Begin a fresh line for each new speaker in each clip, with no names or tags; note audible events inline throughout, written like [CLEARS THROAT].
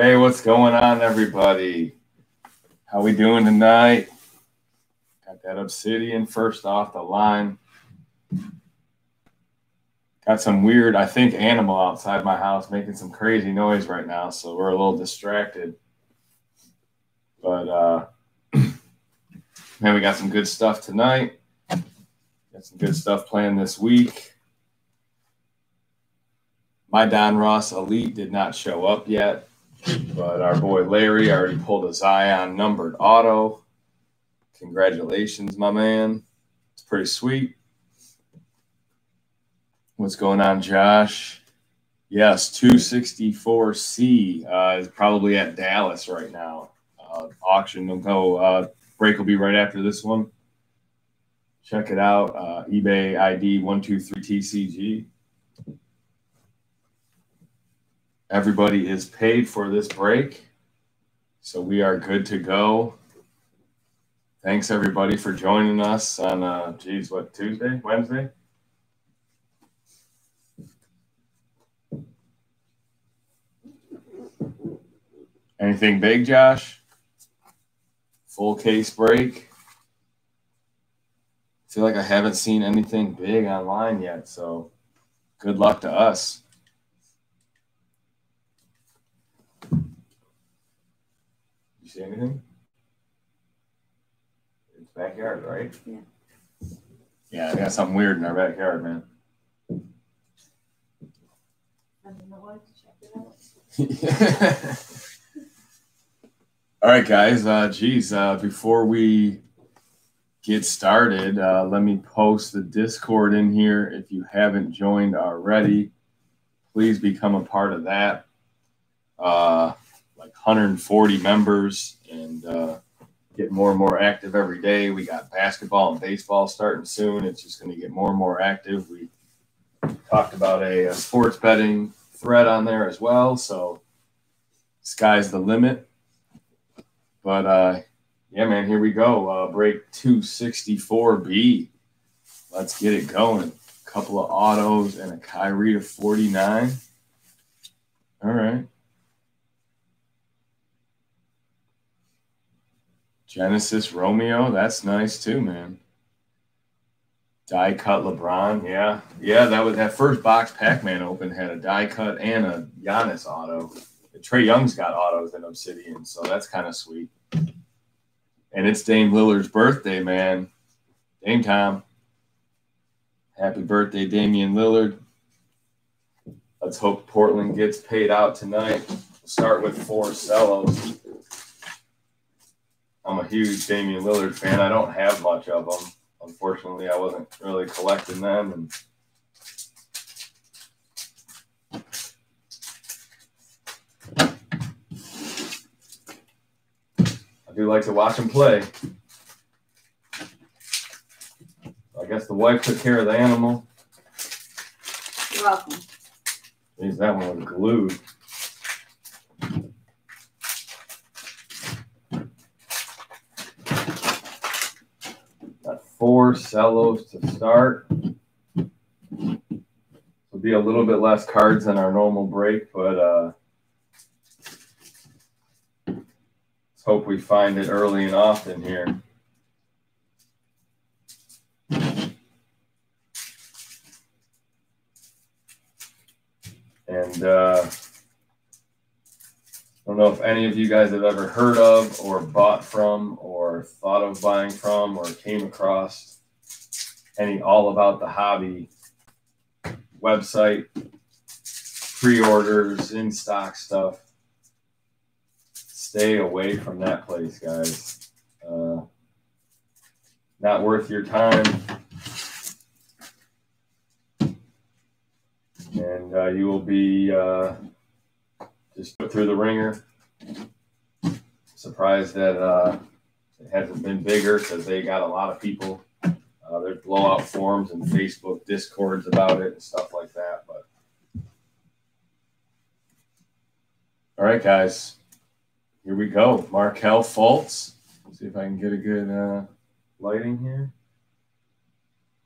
Hey, what's going on, everybody? How we doing tonight? Got that Obsidian first off the line. Got some weird, I think, animal outside my house making some crazy noise right now, so we're a little distracted. But uh [CLEARS THROAT] man, we got some good stuff tonight. Got some good stuff planned this week. My Donruss Elite did not show up yet, but our boy Larry already pulled a Zion numbered auto. Congratulations, my man. It's pretty sweet. What's going on, Josh? Yes, 264C uh, is probably at Dallas right now. Uh, auction will go, uh, break will be right after this one. Check it out. Uh, eBay ID 123TCG. Everybody is paid for this break. So we are good to go. Thanks everybody for joining us on uh geez, what Tuesday, Wednesday? Anything big, Josh? Full case break. I feel like I haven't seen anything big online yet, so good luck to us. You see anything? It's backyard, right?
Yeah.
Yeah, we got something weird in our backyard, man.
I don't know why to check it out. [LAUGHS]
All right, guys. Uh, geez, uh, before we get started, uh, let me post the Discord in here. If you haven't joined already, please become a part of that. Uh, 140 members and uh, get more and more active every day. We got basketball and baseball starting soon. It's just going to get more and more active. We talked about a, a sports betting thread on there as well. So sky's the limit. But uh, yeah, man, here we go. Uh, break 264B. Let's get it going. A couple of autos and a Kyrie to 49. All right. Genesis Romeo, that's nice too, man. Die cut LeBron, yeah, yeah. That was that first box Pac-Man open had a die cut and a Giannis auto. Trae Young's got autos in Obsidian, so that's kind of sweet. And it's Dame Lillard's birthday, man. Dame time. Happy birthday, Damian Lillard. Let's hope Portland gets paid out tonight. Start with four cellos. I'm a huge Damian Lillard fan. I don't have much of them. Unfortunately, I wasn't really collecting them. And I do like to watch him play. I guess the wife took care of the animal.
You're welcome.
Jeez, that one was glued. Got four cellos to start. It'll be a little bit less cards than our normal break, but uh, let's hope we find it early and often here. And uh, I don't know if any of you guys have ever heard of or bought from or thought of buying from or came across any all about the hobby website, pre orders, in stock stuff. Stay away from that place, guys. Uh, not worth your time. and uh, you will be uh, just put through the ringer. Surprised that uh, it hasn't been bigger because they got a lot of people. Uh, there's blowout forums and Facebook discords about it and stuff like that. But all right, guys, here we go. Markelle Fultz. See if I can get a good uh, lighting here.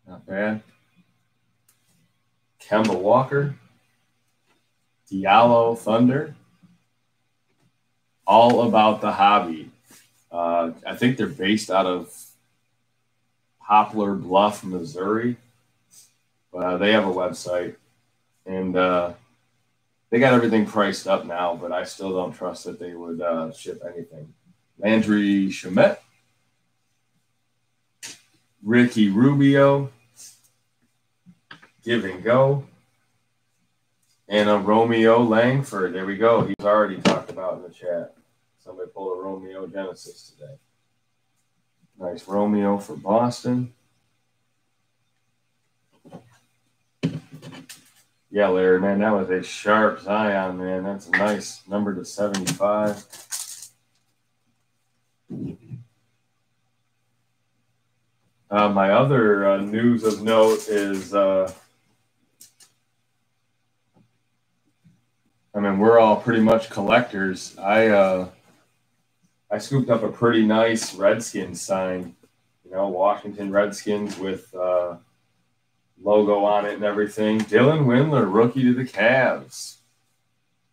Not bad. Kemba Walker, Diallo Thunder, all about the hobby. Uh, I think they're based out of Poplar Bluff, Missouri. Uh, they have a website, and uh, they got everything priced up now. But I still don't trust that they would uh, ship anything. Landry Shamet, Ricky Rubio, Give and Go, and a Romeo Langford. There we go. He's already talked about in the chat. Somebody pulled a Romeo Genesis today. Nice Romeo for Boston. Yeah, Larry, man, that was a sharp Zion, man. That's a nice number to 75. Uh, my other uh, news of note is uh, I mean, we're all pretty much collectors. I uh, I scooped up a pretty nice Redskins sign, you know, Washington Redskins with uh, logo on it and everything. Dylan Windler, rookie to the Cavs.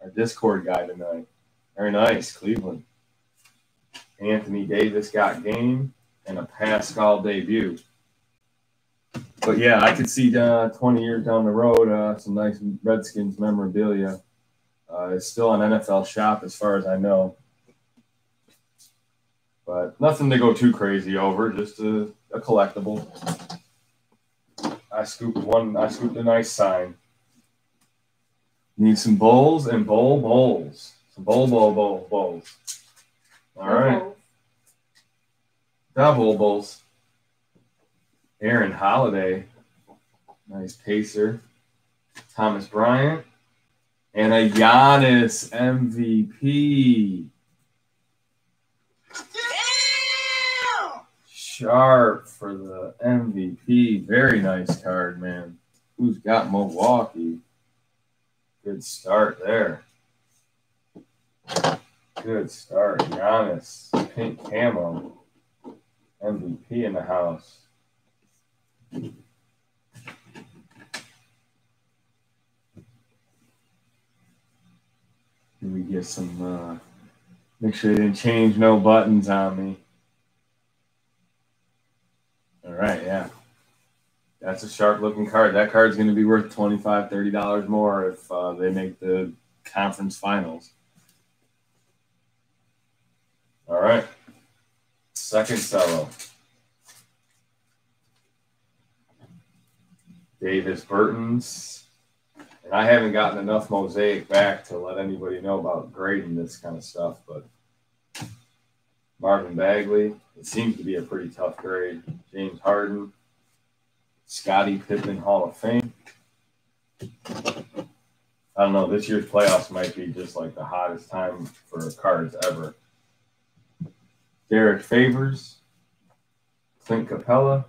Our Discord guy tonight. Very nice, Cleveland. Anthony Davis got game and a Paschall debut. But yeah, I could see uh, 20 years down the road uh, some nice Redskins memorabilia. Uh, it's still on NFL Shop as far as I know. But nothing to go too crazy over, just a, a collectible. I scooped one, I scooped a nice sign. Need some bowls and bowl bowls. Some bowl, bowl, bowl, bowls. All right. Double bowls. Aaron Holiday. Nice pacer. Thomas Bryant and a Giannis MVP. Sharp for the MVP. Very nice card, man. Who's got Milwaukee? Good start there. Good start. Giannis. Pink camo. MVP in the house. Let me get some, uh, make sure they didn't change no buttons on me. All right, yeah. That's a sharp looking card. That card's going to be worth $25, $30 more if uh, they make the conference finals. All right. Second cello. Davis Bertans and I haven't gotten enough mosaic back to let anybody know about grading this kind of stuff, but Marvin Bagley, it seems to be a pretty tough grade. James Harden, Scottie Pippen Hall of Fame. I don't know, this year's playoffs might be just like the hottest time for cards ever. Derrick Favors, Clint Capela,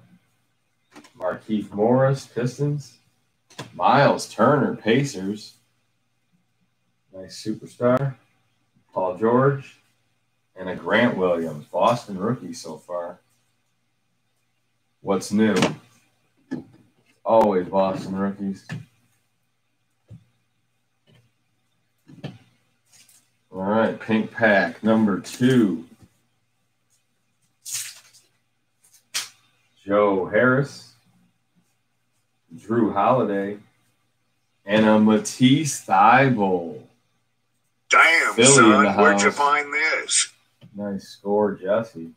Markieff Morris, Pistons, Miles Turner, Pacers. Nice superstar. Paul George. And a Grant Williams, Boston rookie so far. What's new? Always Boston rookies. All right, pink pack number two. Joe Harris. Jrue Holiday, and a Matisse Thybulle.
Damn, Philly son, where'd you find this?
Nice score, Jesse.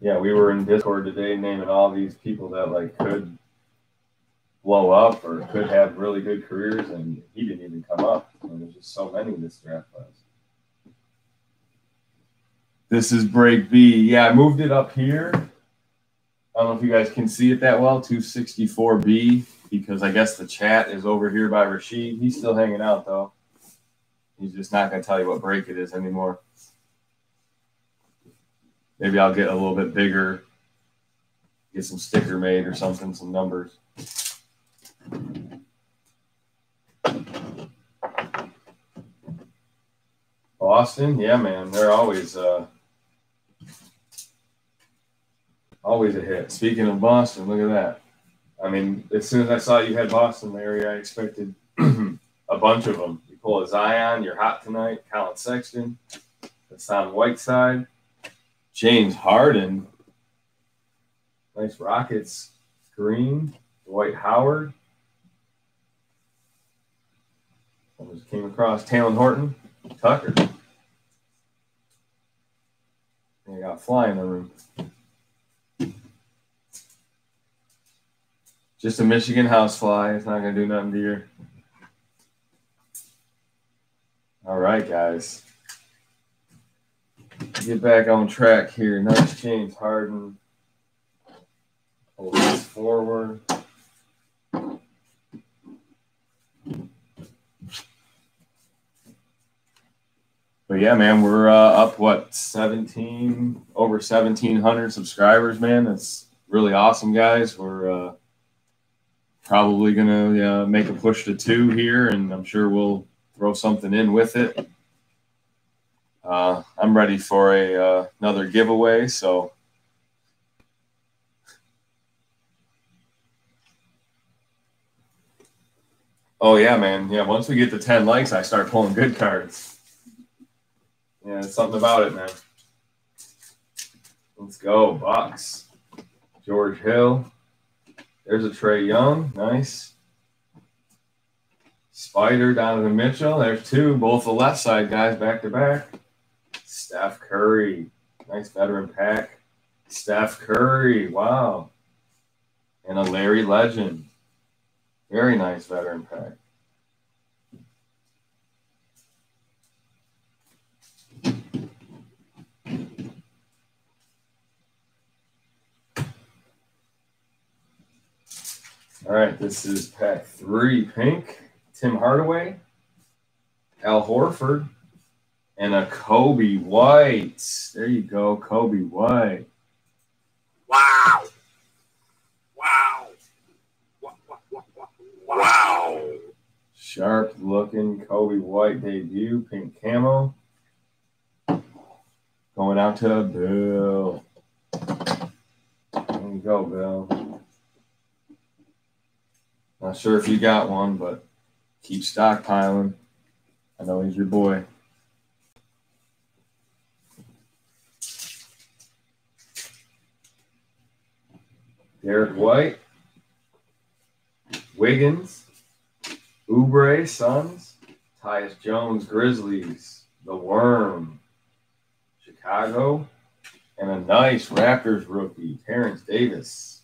Yeah, we were in Discord today naming all these people that like could blow up or could have really good careers, and he didn't even come up. And there's just so many in this draft class. This is break B. Yeah, I moved it up here. I don't know if you guys can see it that well, 264B, because I guess the chat is over here by Rashid. He's still hanging out, though. He's just not going to tell you what break it is anymore. Maybe I'll get a little bit bigger, get some sticker made or something, some numbers. Boston, yeah, man, they're always uh, always a hit. Speaking of Boston, look at that. I mean, as soon as I saw you had Boston, Larry, I expected [CLEARS THROAT] a bunch of them. Pull a Zion, you're hot tonight. Collin Sexton, Hassan Whiteside, James Harden. Nice Rockets green. Dwight Howard. I just came across Talen Horton, Tucker. And you got fly in the room. Just a Michigan housefly. It's not gonna do nothing to you. All right, guys. Get back on track here. Nice James Harden. Pull this forward. But yeah, man, we're uh, up what 17 over 1700 subscribers, man. That's really awesome, guys. We're uh, probably gonna uh, make a push to two here, and I'm sure we'll throw something in with it. Uh, I'm ready for a uh, another giveaway, so. Oh yeah, man. Yeah, once we get to 10 likes, I start pulling good cards. Yeah, something about it, man. Let's go, Bucks. George Hill. There's a Trae Young. Nice. Spider, Donovan Mitchell. There's two, both the left side guys back to back. Steph Curry. Nice veteran pack. Steph Curry. Wow. And a Larry Legend. Very nice veteran pack. All right, this is pack three pink. Tim Hardaway, Al Horford, and a Coby White. There you go, Coby White.
Wow. Wow. Wow.
Sharp looking Coby White debut, pink camo. Going out to Bill. There you go, Bill. Not sure if you got one, but keep stockpiling. I know he's your boy. Derrick White, Wiggins, Oubre Suns, Tyus Jones Grizzlies, The Worm, Chicago, and a nice Raptors rookie, Terrence Davis.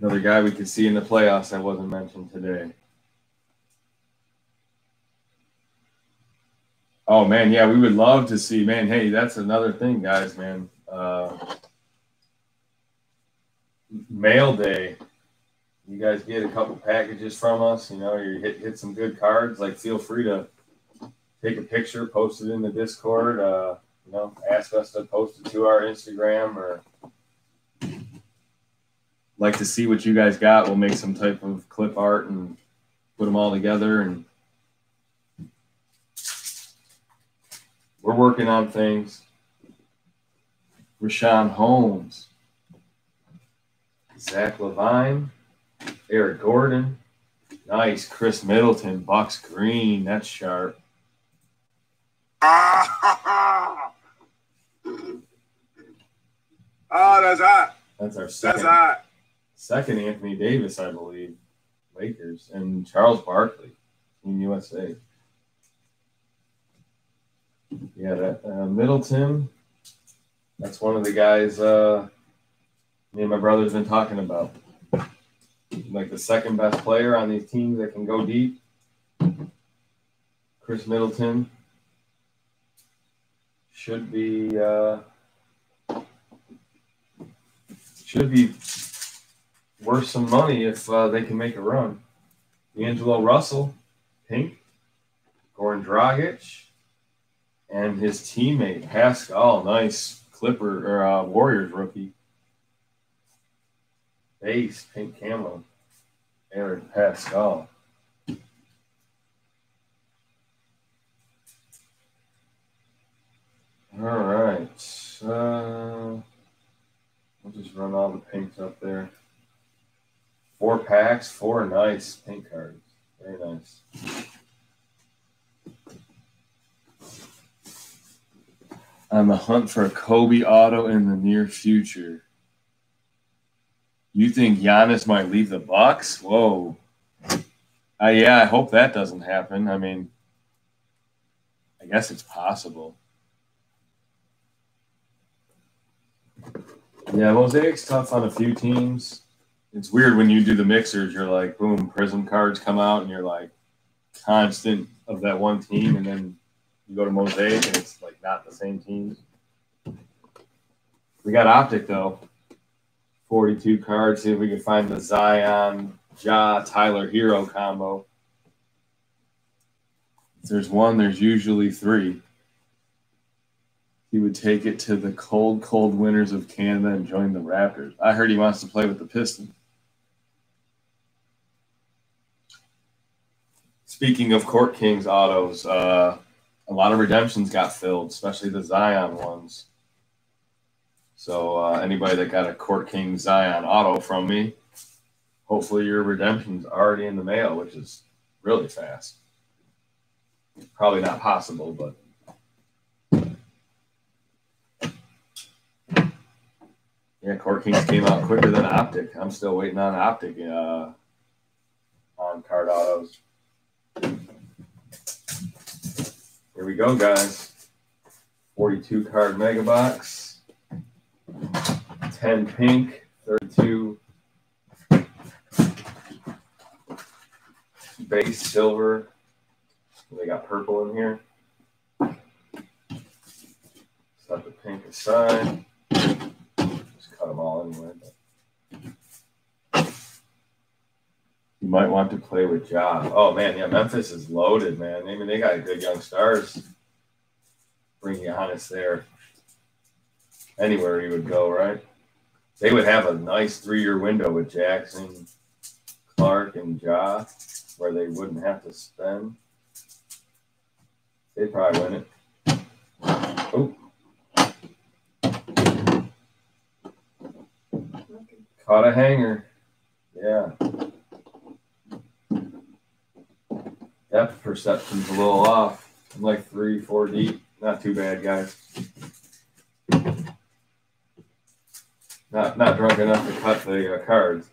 Another guy we could see in the playoffs that wasn't mentioned today. Oh man, yeah, we would love to see. Man, hey, that's another thing, guys. Man, uh, mail day. You guys get a couple packages from us. You know, you hit hit some good cards. Like, feel free to take a picture, post it in the Discord. Uh, you know, ask us to post it to our Instagram or like to see what you guys got. We'll make some type of clip art and put them all together. And we're working on things. Richaun Holmes, Zach LaVine, Eric Gordon. Nice. Khris Middleton, Bucks Green. That's sharp.
oh, [LAUGHS] that's hot.
That's our second.
That's hot.
Second, Anthony Davis, I believe, Lakers, and Charles Barkley, Team USA. Yeah, that uh, Middleton. That's one of the guys uh, me and my brother's been talking about. Like the second best player on these teams that can go deep. Khris Middleton should be uh, should be worth some money if uh, they can make a run. D'Angelo Russell, Pink, Goran Dragic, and his teammate Paschall, nice Clipper or uh, Warriors rookie. Base, pink camo, Aaron Paschall. All right. Uh, I'll just run all the pinks up there. Packs, four nice pink cards. Very nice. On the hunt for a Kobe auto in the near future. You think Giannis might leave the Bucks? Whoa. Uh, yeah, I hope that doesn't happen. I mean, I guess it's possible. Yeah, Mosaic's tough on a few teams. It's weird when you do the mixers, you're like, boom, prism cards come out, and you're like constant of that one team, and then you go to Mosaic, and it's like not the same teams. We got Optic, though. 42 cards. See if we can find the Zion, Ja, Tyler Herro combo. If there's one, there's usually three. He would take it to the cold, cold winters of Canada and join the Raptors. I heard he wants to play with the Pistons. Speaking of Court Kings autos, uh, a lot of redemptions got filled, especially the Zion ones. So uh, anybody that got a Court King Zion auto from me, hopefully your redemption's already in the mail, which is really fast. Probably not possible, but Yeah, Court Kings came out quicker than Optic. I'm still waiting on Optic uh, on card autos. Here we go, guys. 42 card mega box, 10 pink, 32 base silver. They got purple in here. Set the pink aside Just cut them all anyway. But. You might want to play with Ja. Oh man, yeah, Memphis is loaded, man. I mean, they got good young stars. Bring Giannis there. Anywhere he would go, right? They would have a nice three-year window with Jackson, Clarke, and Ja, where they wouldn't have to spend. They'd probably win it. Oh. Caught a hanger. Yeah. Depth perception's a little off. I'm like three, four deep. Not too bad, guys. Not not drunk enough to cut the uh, cards.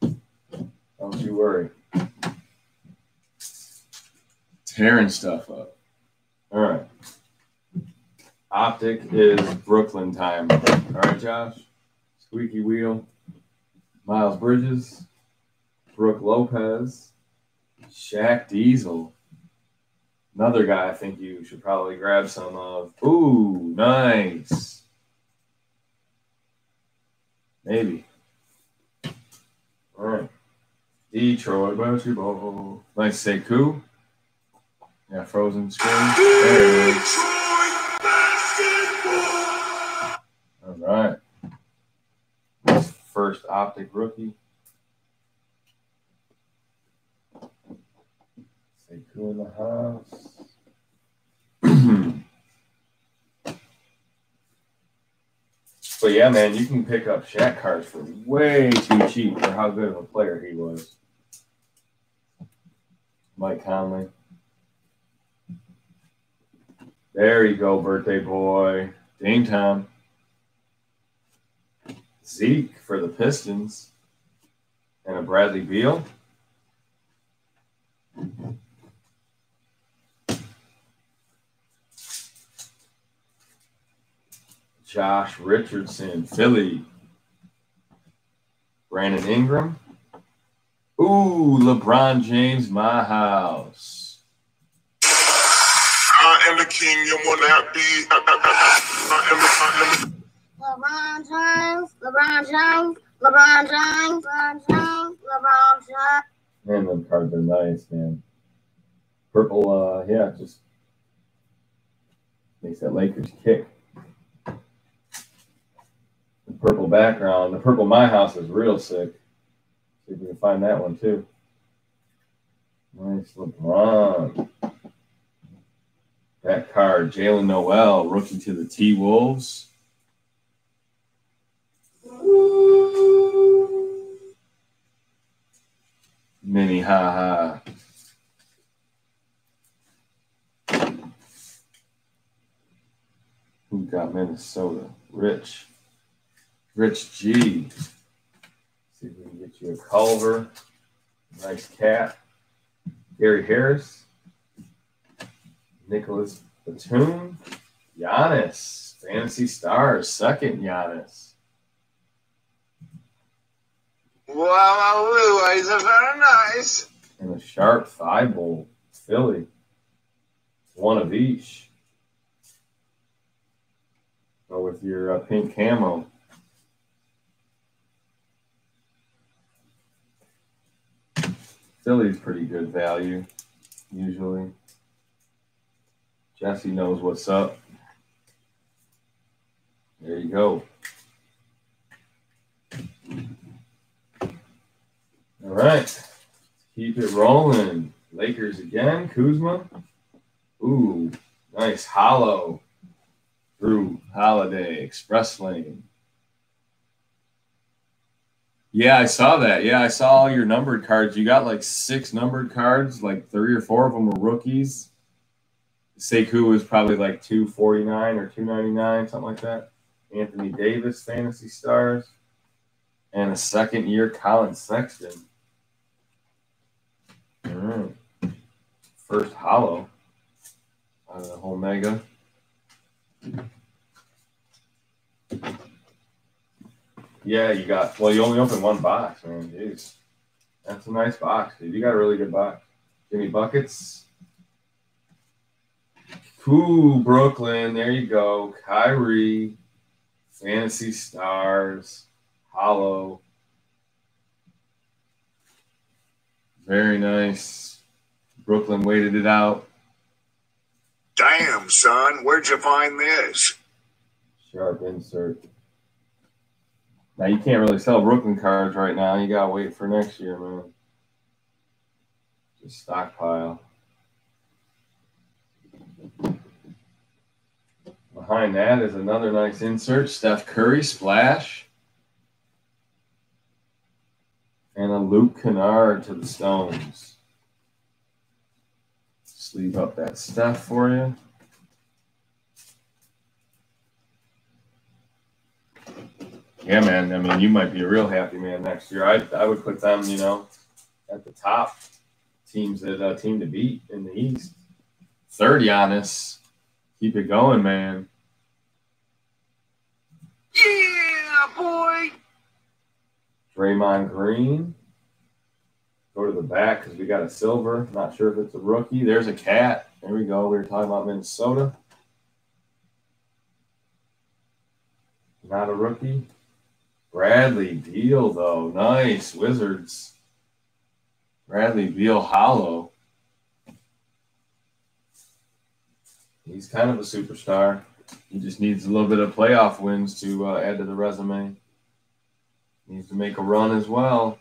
Don't you worry. Tearing stuff up. All right. Optic is Brooklyn time. All right, Josh. Squeaky wheel. Miles Bridges, Brook Lopez, Shaq Diesel. Another guy I think you should probably grab some of. Ooh, nice. Maybe. All right. Detroit basketball. Nice Sekou. Yeah, frozen screen. There it is. All right first optic rookie. Sekou in the house. [CLEARS THROAT] but yeah, man, you can pick up Shaq cards for way too cheap for how good of a player he was. Mike Conley. There you go, birthday boy. Dame time. Zeke for the Pistons and a Bradley Beal. Josh Richardson, Philly. Brandon Ingram. Ooh, LeBron James, my house.
I am the king, you will not be. I am the, I am the,
LeBron James, LeBron James, LeBron James, LeBron James, LeBron James.
Man, those cards are nice, man. Purple, uh, yeah, just makes that Lakers kick. Purple background, the purple My House is real sick. See if we can find that one too. Nice LeBron. That card, Jaylen Nowell, rookie to the T Wolves. Mini ha ha. Who got Minnesota? Rich. Rich G. See if we can get you a Culver. Nice cat. Gary Harris. Nicolas Batum. Giannis. Fantasy Stars. Second Giannis.
Wow, these are very nice.
And a sharp Thybulle. Philly. One of each. Go with your uh, pink camo. Philly's pretty good value, usually. Jesse knows what's up. There you go. All right. Keep it rolling. Lakers again. Kuzma. Ooh, nice hollow. Jrue Holiday Express Lane. Yeah, I saw that. Yeah, I saw all your numbered cards. You got like six numbered cards, like three or four of them were rookies. Sekou was probably like 249 or 299, something like that. Anthony Davis, Fantasy Stars. And a second year Collin Sexton. All right. First hollow out of the whole mega. Yeah, you got. Well, you only opened one box, man. Jeez, that's a nice box, dude. You got a really good box. Jimmy buckets. Cool, Brooklyn. There you go. Kyrie, Fantasy Stars, Hollow. Very nice. Brooklyn waited it out.
Damn, son, where'd you find this?
Sharp insert. Now you can't really sell Brooklyn cards right now. You gotta wait for next year, man. Just stockpile. Behind that is another nice insert. Steph Curry splash. And a Luke Kennard to the Stones. Sleeve up that stuff for you. Yeah, man. I mean, you might be a real happy man next year. I I would put them, you know, at the top teams that uh, team to beat in the East. Third Giannis. Keep it going, man.
Yeah, boy.
Draymond Green. Go to the back because we got a silver. Not sure if it's a rookie. There's a cat. There we go. We were talking about Minnesota. Not a rookie. Bradley Beal, though. Nice. Wizards. Bradley Beal hollow. He's kind of a superstar. He just needs a little bit of playoff wins to uh, add to the resume. Needs to make a run as well.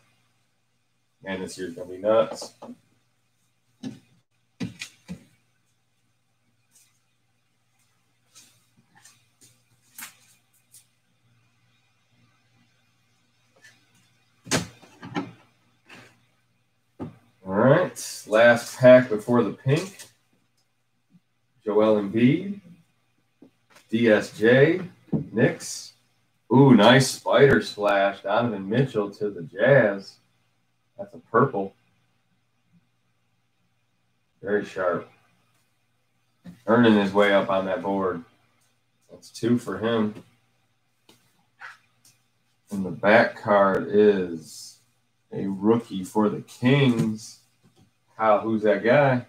Man, this year's going to be nuts. All right, last pack before the pink. Joel Embiid, DSJ, Knicks. Ooh, nice spider splash. Donovan Mitchell to the Jazz. That's a purple. Very sharp. Earning his way up on that board. That's two for him. And the back card is a rookie for the Kings. Kyle, who's that guy?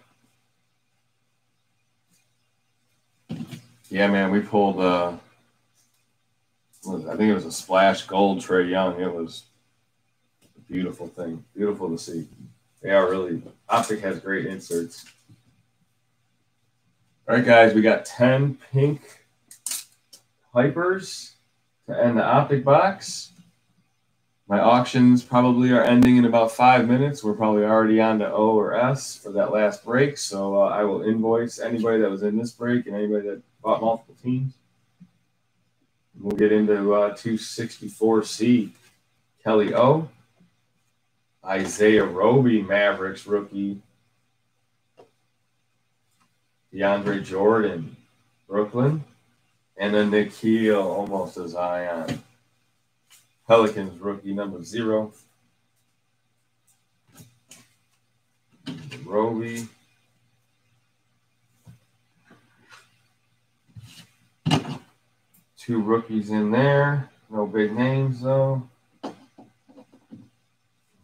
Yeah, man, we pulled. Uh, I think it was a splash gold Trae Young. It was a beautiful thing, beautiful to see. They are really. Optic has great inserts. All right, guys, we got ten pink hypers to end the optic box. My auctions probably are ending in about five minutes. We're probably already on to O or S for that last break. So uh, I will invoice anybody that was in this break and anybody that bought multiple teams. We'll get into uh, 264C. Kelly O. Isaiah Roby, Mavericks rookie. DeAndre Jordan, Brooklyn. And then Nickeil, almost a Zion. Pelicans rookie number zero. Roby. Two rookies in there. No big names though.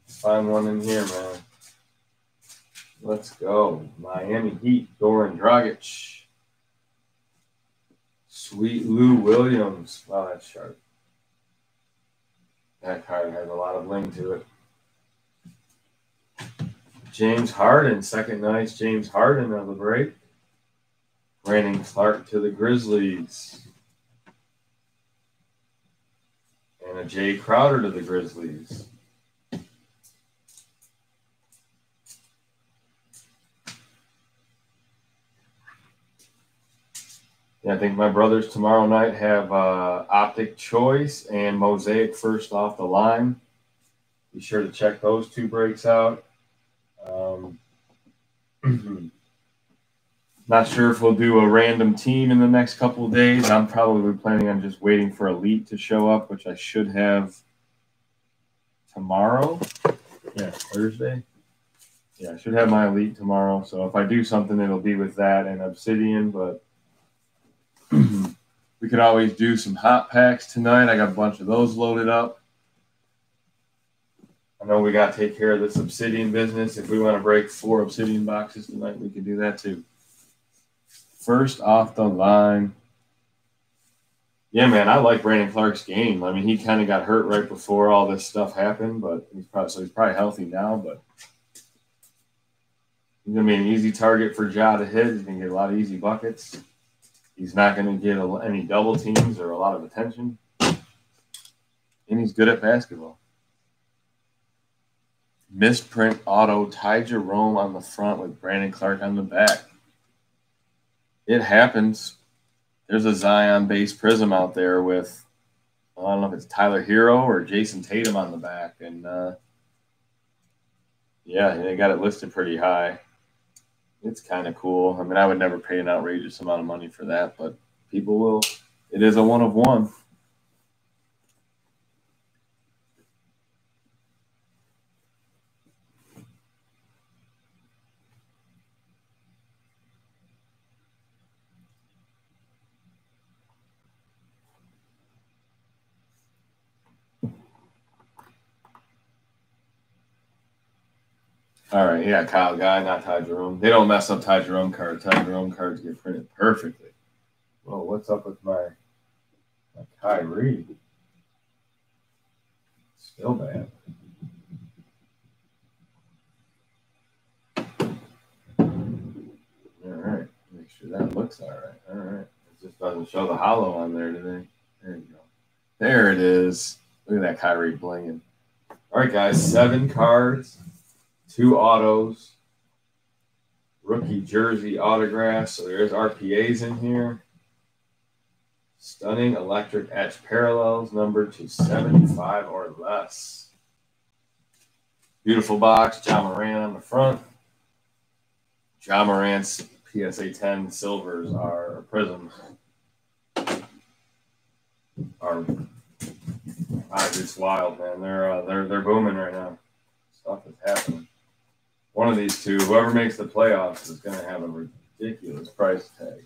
Find one in here, man. Let's go. Miami Heat, Goran Dragic. Sweet Lou Williams. Wow, that's sharp. That card has a lot of bling to it. James Harden, second nice James Harden of the break. Brandon Clarke to the Grizzlies. And a Jae Crowder to the Grizzlies. Yeah, I think my brothers tomorrow night have uh, Optic Choice and Mosaic first off the line. Be sure to check those two breaks out. Um, [CLEARS THROAT] not sure if we'll do a random team in the next couple of days. I'm probably planning on just waiting for Elite to show up, which I should have tomorrow. Yeah, Thursday. Yeah, I should have my Elite tomorrow. So if I do something, it'll be with that and Obsidian, but we could always do some hot packs tonight. I got a bunch of those loaded up. I know we got to take care of this obsidian business. If we want to break four obsidian boxes tonight, we can do that too. First off the line. Yeah, man, I like Brandon Clarke's game. I mean, he kind of got hurt right before all this stuff happened, but he's probably so he's probably healthy now. But he's gonna be an easy target for Ja to hit. He's gonna get a lot of easy buckets. He's not going to get any double teams or a lot of attention. And he's good at basketball. Misprint auto, Ty Jerome on the front with Brandon Clarke on the back. It happens. There's a Zion base prism out there with, I don't know if it's Tyler Herro or Jayson Tatum on the back. And uh, yeah, they got it listed pretty high it's kind of cool. I mean, I would never pay an outrageous amount of money for that, but people will. It is a one of one. All right, yeah, Kyle Guy, not Ty Jerome. They don't mess up Ty Jerome cards. Ty Jerome cards get printed perfectly. Well, what's up with my, my Kyrie? Still bad. All right, make sure that looks all right. All right, it just doesn't show the hollow on there today. There you go. There it is. Look at that Kyrie blinging. All right, guys, seven cards two autos, rookie jersey autographs. So there's RPAs in here. Stunning electric etch parallels number to 75 or less. Beautiful box. Ja Morant on the front. Ja Morant's PSA 10 silvers are prisms. Are ah, it's wild, man. They're uh, they're they're booming right now. Stuff is happening one of these two, whoever makes the playoffs, is going to have a ridiculous price tag.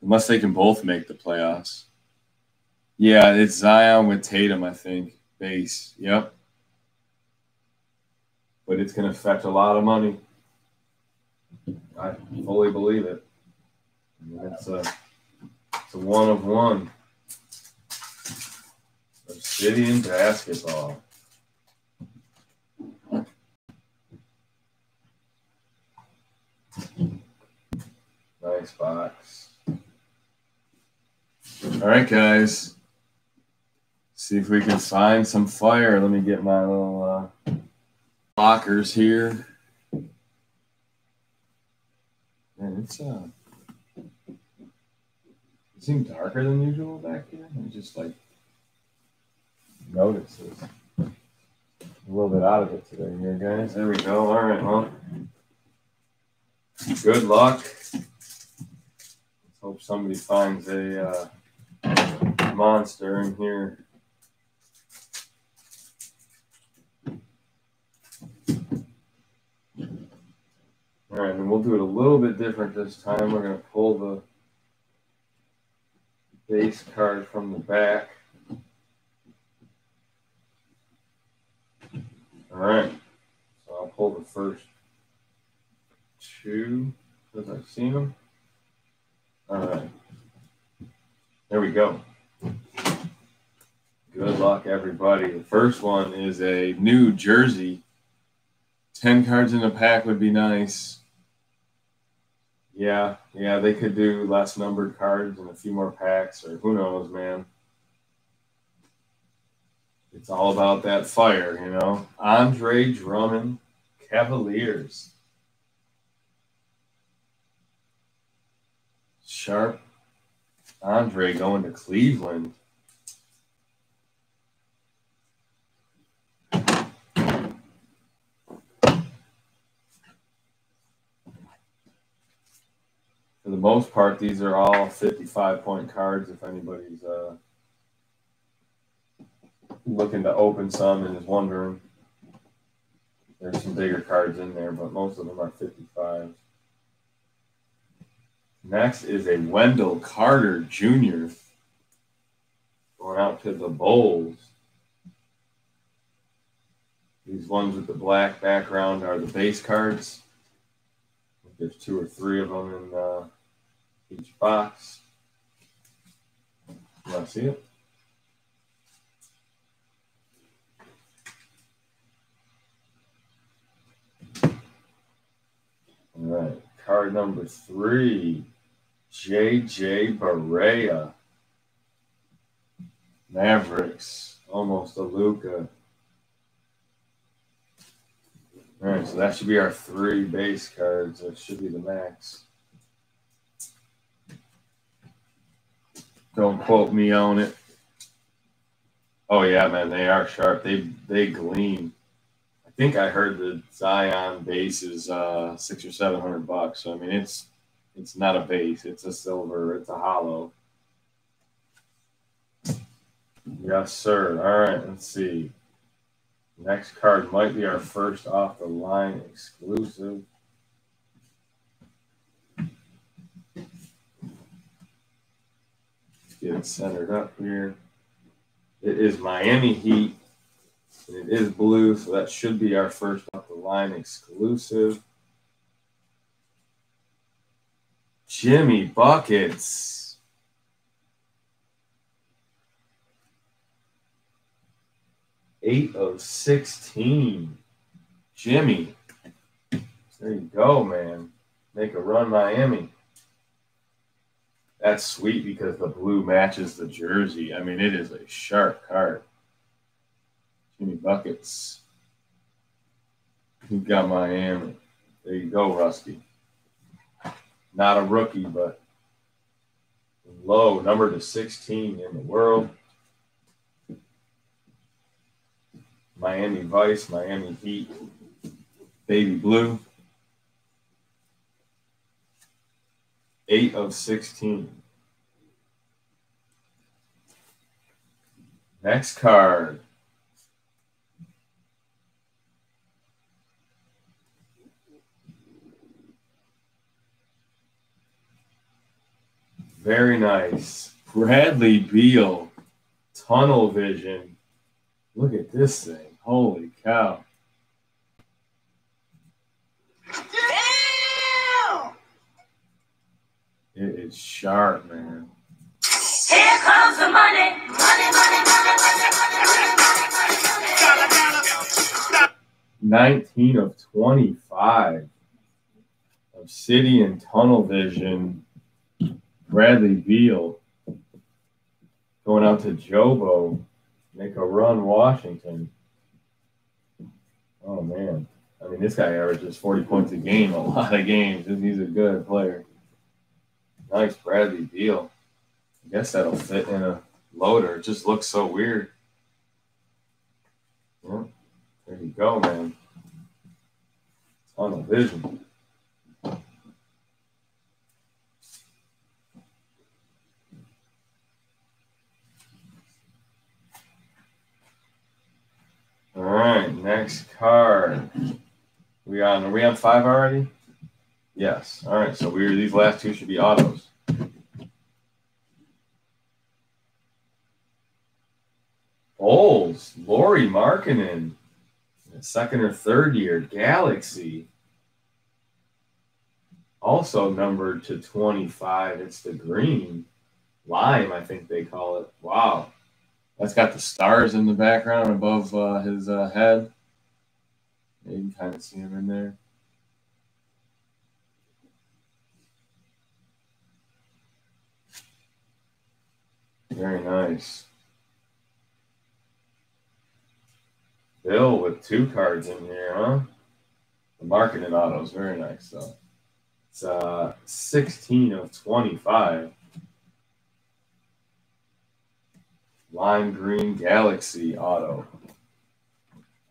Unless they can both make the playoffs. Yeah, it's Zion with Tatum, I think. Base. Yep. But it's going to fetch a lot of money. I fully believe it. It's a, it's a one of one. Obsidian basketball. Nice box. All right, guys. See if we can find some fire. Let me get my little uh, lockers here. Man, it's uh, it seemed darker than usual back here. I'm just like notices. A little bit out of it today here, guys. There we go. All right, well. Good luck. Hope somebody finds a uh, monster in here. All right, and we'll do it a little bit different this time. We're going to pull the base card from the back. All right, so I'll pull the first two as I've seen them. All right, there we go. Good luck, everybody. The first one is a new jersey. 10 cards in a pack would be nice. Yeah, yeah, they could do less numbered cards and a few more packs, or who knows, man. It's all about that fire, you know. Andre Drummond, Cavaliers. Sharp. Andre going to Cleveland. For the most part, these are all 55 point cards if anybody's uh, looking to open some and is wondering. There's some bigger cards in there, but most of them are 55. Next is a Wendell Carter Jr. going out to the Bulls. These ones with the black background are the base cards. There's two or three of them in uh, each box. You want to see it? All right, card number three, JJ Barea. Mavericks, almost a Luka. All right, so that should be our three base cards. That should be the max. Don't quote me on it. Oh yeah, man, they are sharp. They they gleam. I think I heard the Zion base is uh, six or seven hundred bucks. So I mean, it's it's not a base. It's a silver. It's a hollow. Yes, sir. All right, let's see. Next card might be our first off the line exclusive. Get it centered up here. It is Miami Heat. It is blue, so that should be our first off the line exclusive. Jimmy Buckets. Eight of 16. Jimmy. There you go, man. Make a run, Miami. That's sweet because the blue matches the jersey. I mean, it is a sharp card. Jimmy Buckets. You got Miami. There you go, Rusty. Not a rookie, but low, number to 16 in the world. Miami Vice, Miami Heat, Baby Blue. Eight of 16. Next card. Very nice. Bradley Beal, tunnel vision. Look at this thing. Holy cow. It is sharp, man.
Here comes the money, money, money, money, money, money, money, money.
19 of 25. Obsidian Tunnel Vision. Bradley Beal going out to Jobo. Make a run, Washington. Oh, man. I mean, this guy averages 40 points a game, a lot of games. He's a good player. Nice Bradley Beal. I guess that'll fit in a loader. It just looks so weird. Yeah, there you go, man. On the vision. All right, next card. We on? Are we on five already? Yes. All right. So we these last two should be autos. Bulls, Lauri Markkanen, second or third year, Galaxy. Also numbered to 25. It's the green. Lime, I think they call it. Wow. That's got the stars in the background above uh, his uh, head. You can kind of see him in there. Very nice. Bill with two cards in here, huh? The marketing autos, very nice though. It's uh 16 of 25. Lime Green Galaxy auto.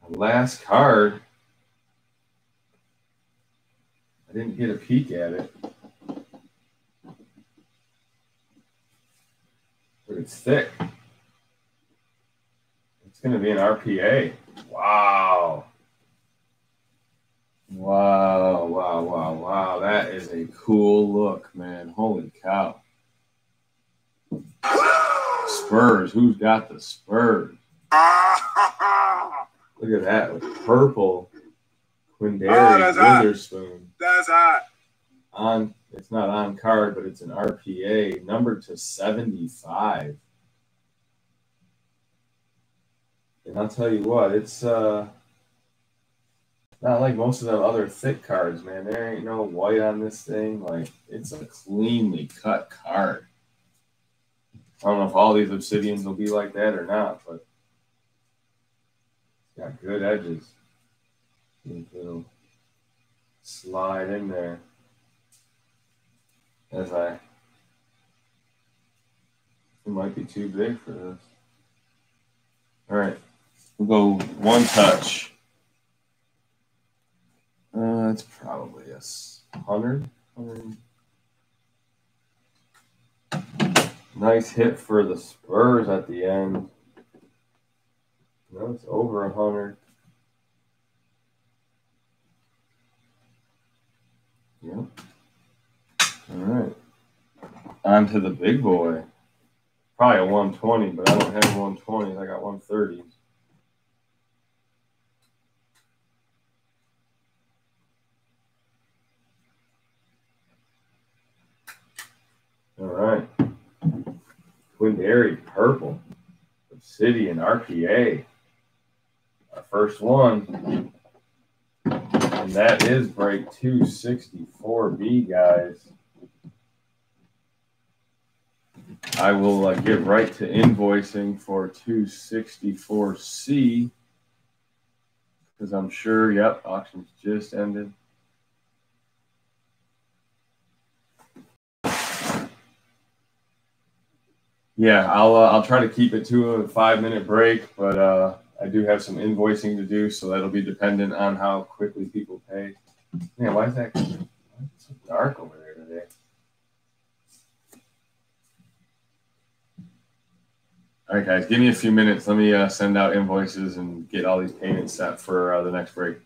Last card. I didn't get a peek at it. But it's thick. It's going to be an RPA. Wow. Wow, wow, wow, wow. That is a cool look, man. Holy cow. Spurs. Who's got the Spurs? [LAUGHS] Look at that with purple. Quinndary
Oh, that's hot.
Weatherspoon
That's hot.
on. It's not on card, but it's an RPA numbered to seventy-five. And I'll tell you what, it's uh not like most of them other thick cards, man. There ain't no white on this thing. Like it's a cleanly cut card. I don't know if all these obsidians will be like that or not, but got good edges. It'll slide in there as I. It might be too big for this. All right, we'll go one touch. Uh, it's probably a 100. Nice hit for the Spurs at the end. No, it's over a hundred. Yep. All right. On to the big boy. Probably a 120, but I don't have 120s. I got 130s. All right. Quinndary purple. Obsidian RPA. Our first one. And that is break 264B, guys. I will uh, get right to invoicing for 264C because I'm sure, yep, auctions just ended. Yeah, I'll uh, I'll try to keep it to a five minute break, but uh, I do have some invoicing to do, so that'll be dependent on how quickly people pay. Man, why is that so dark over there today? All right, guys, give me a few minutes. Let me uh, send out invoices and get all these payments set for uh, the next break.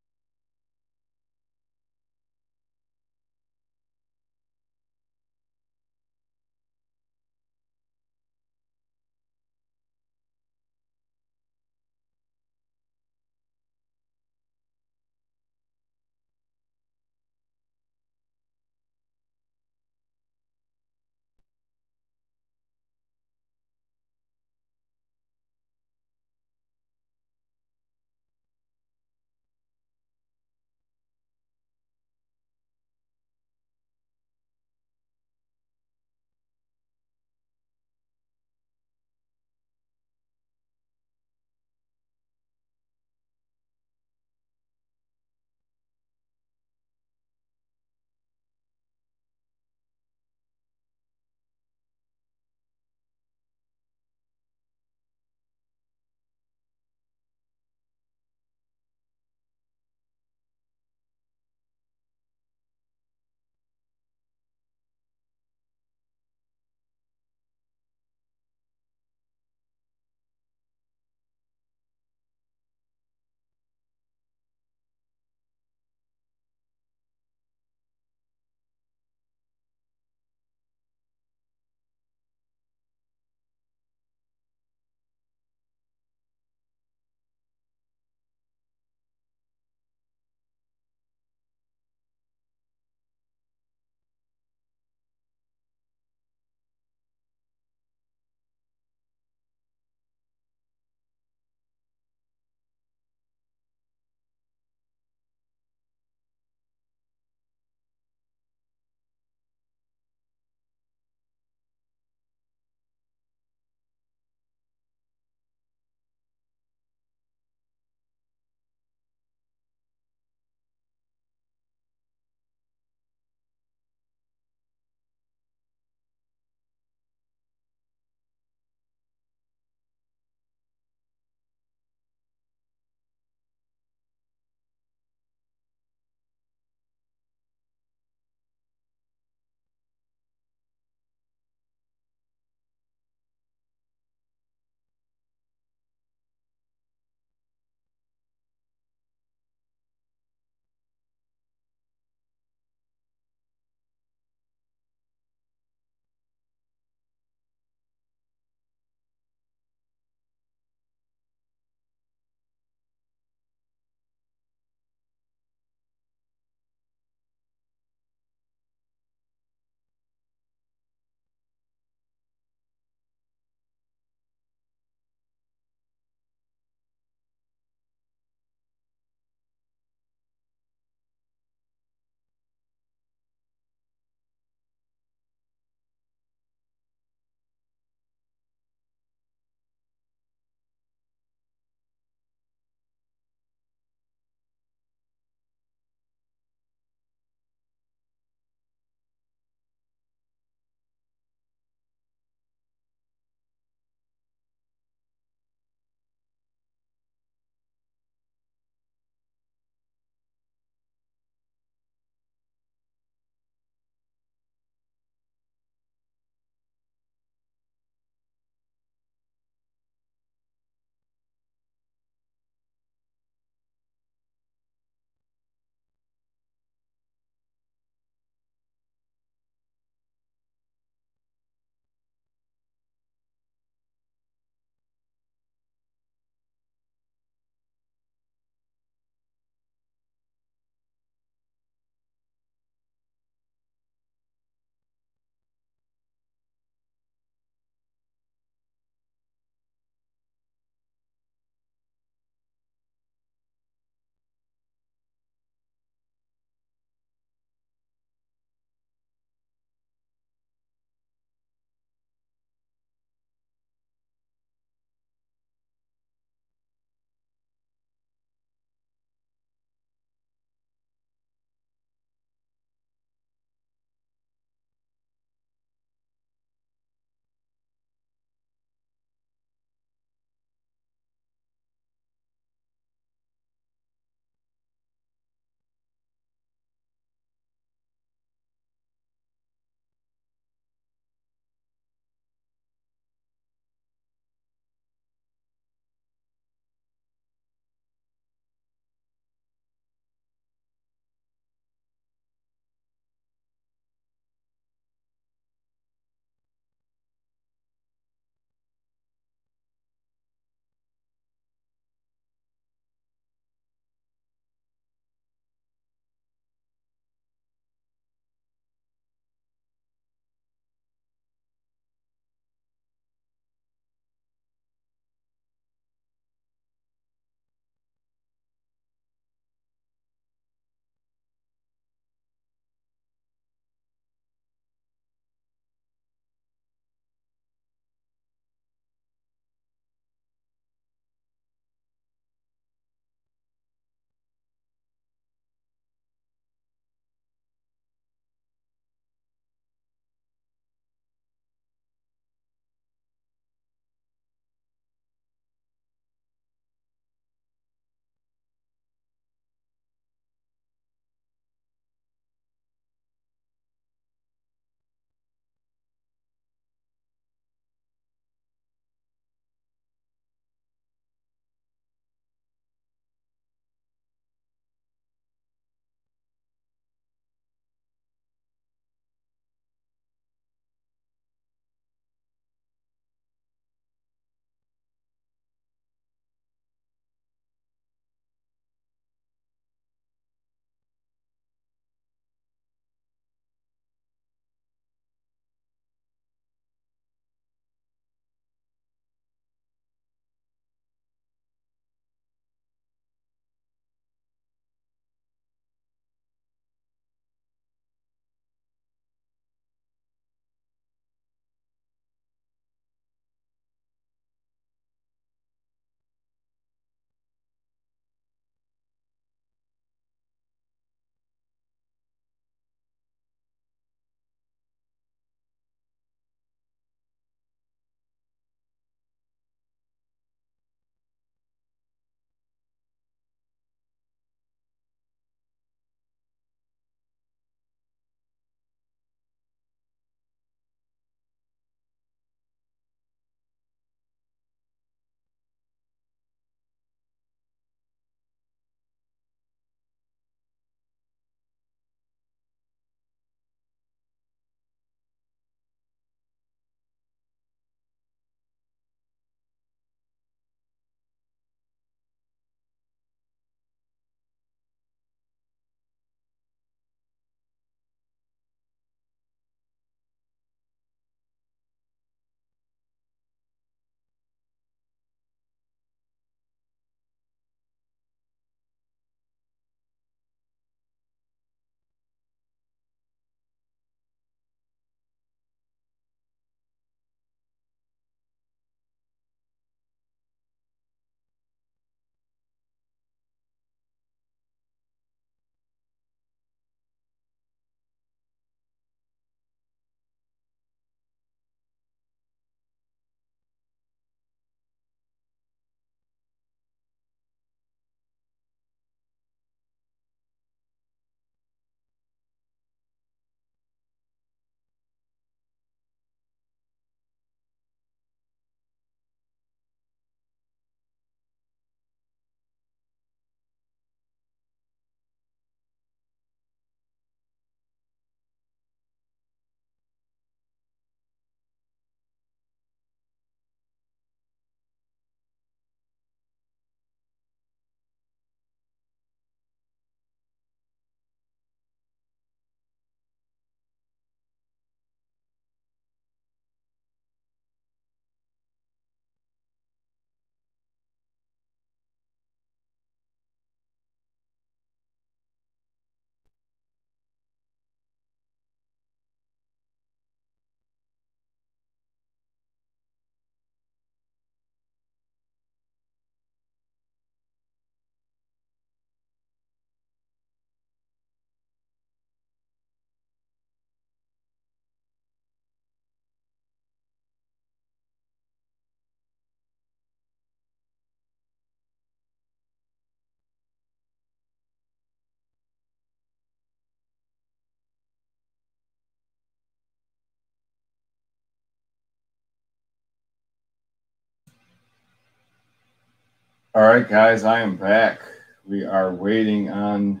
All right, guys, I am back. We are waiting on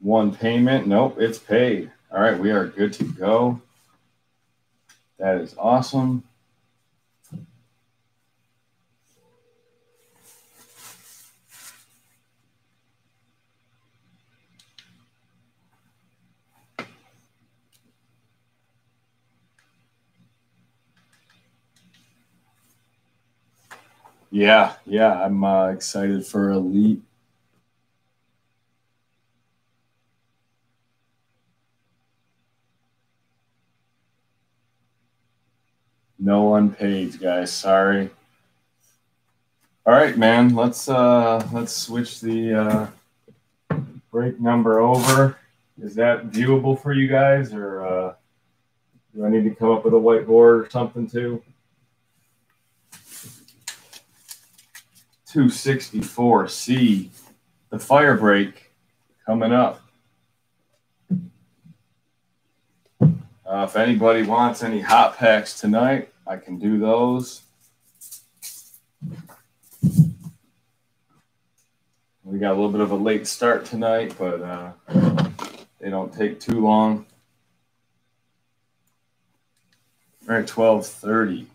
one payment. Nope, it's paid. All right, we are good to go. That is awesome. Yeah, yeah, I'm uh, excited for Elite. No unpaid, guys. Sorry. All right, man. Let's uh let's switch the uh break number over. Is that viewable for you guys, or uh, do I need to come up with a whiteboard or something too? 264C, the fire break coming up. Uh, if anybody wants any hot packs tonight, I can do those. We got a little bit of a late start tonight, but uh, they don't take too long. We're at 1230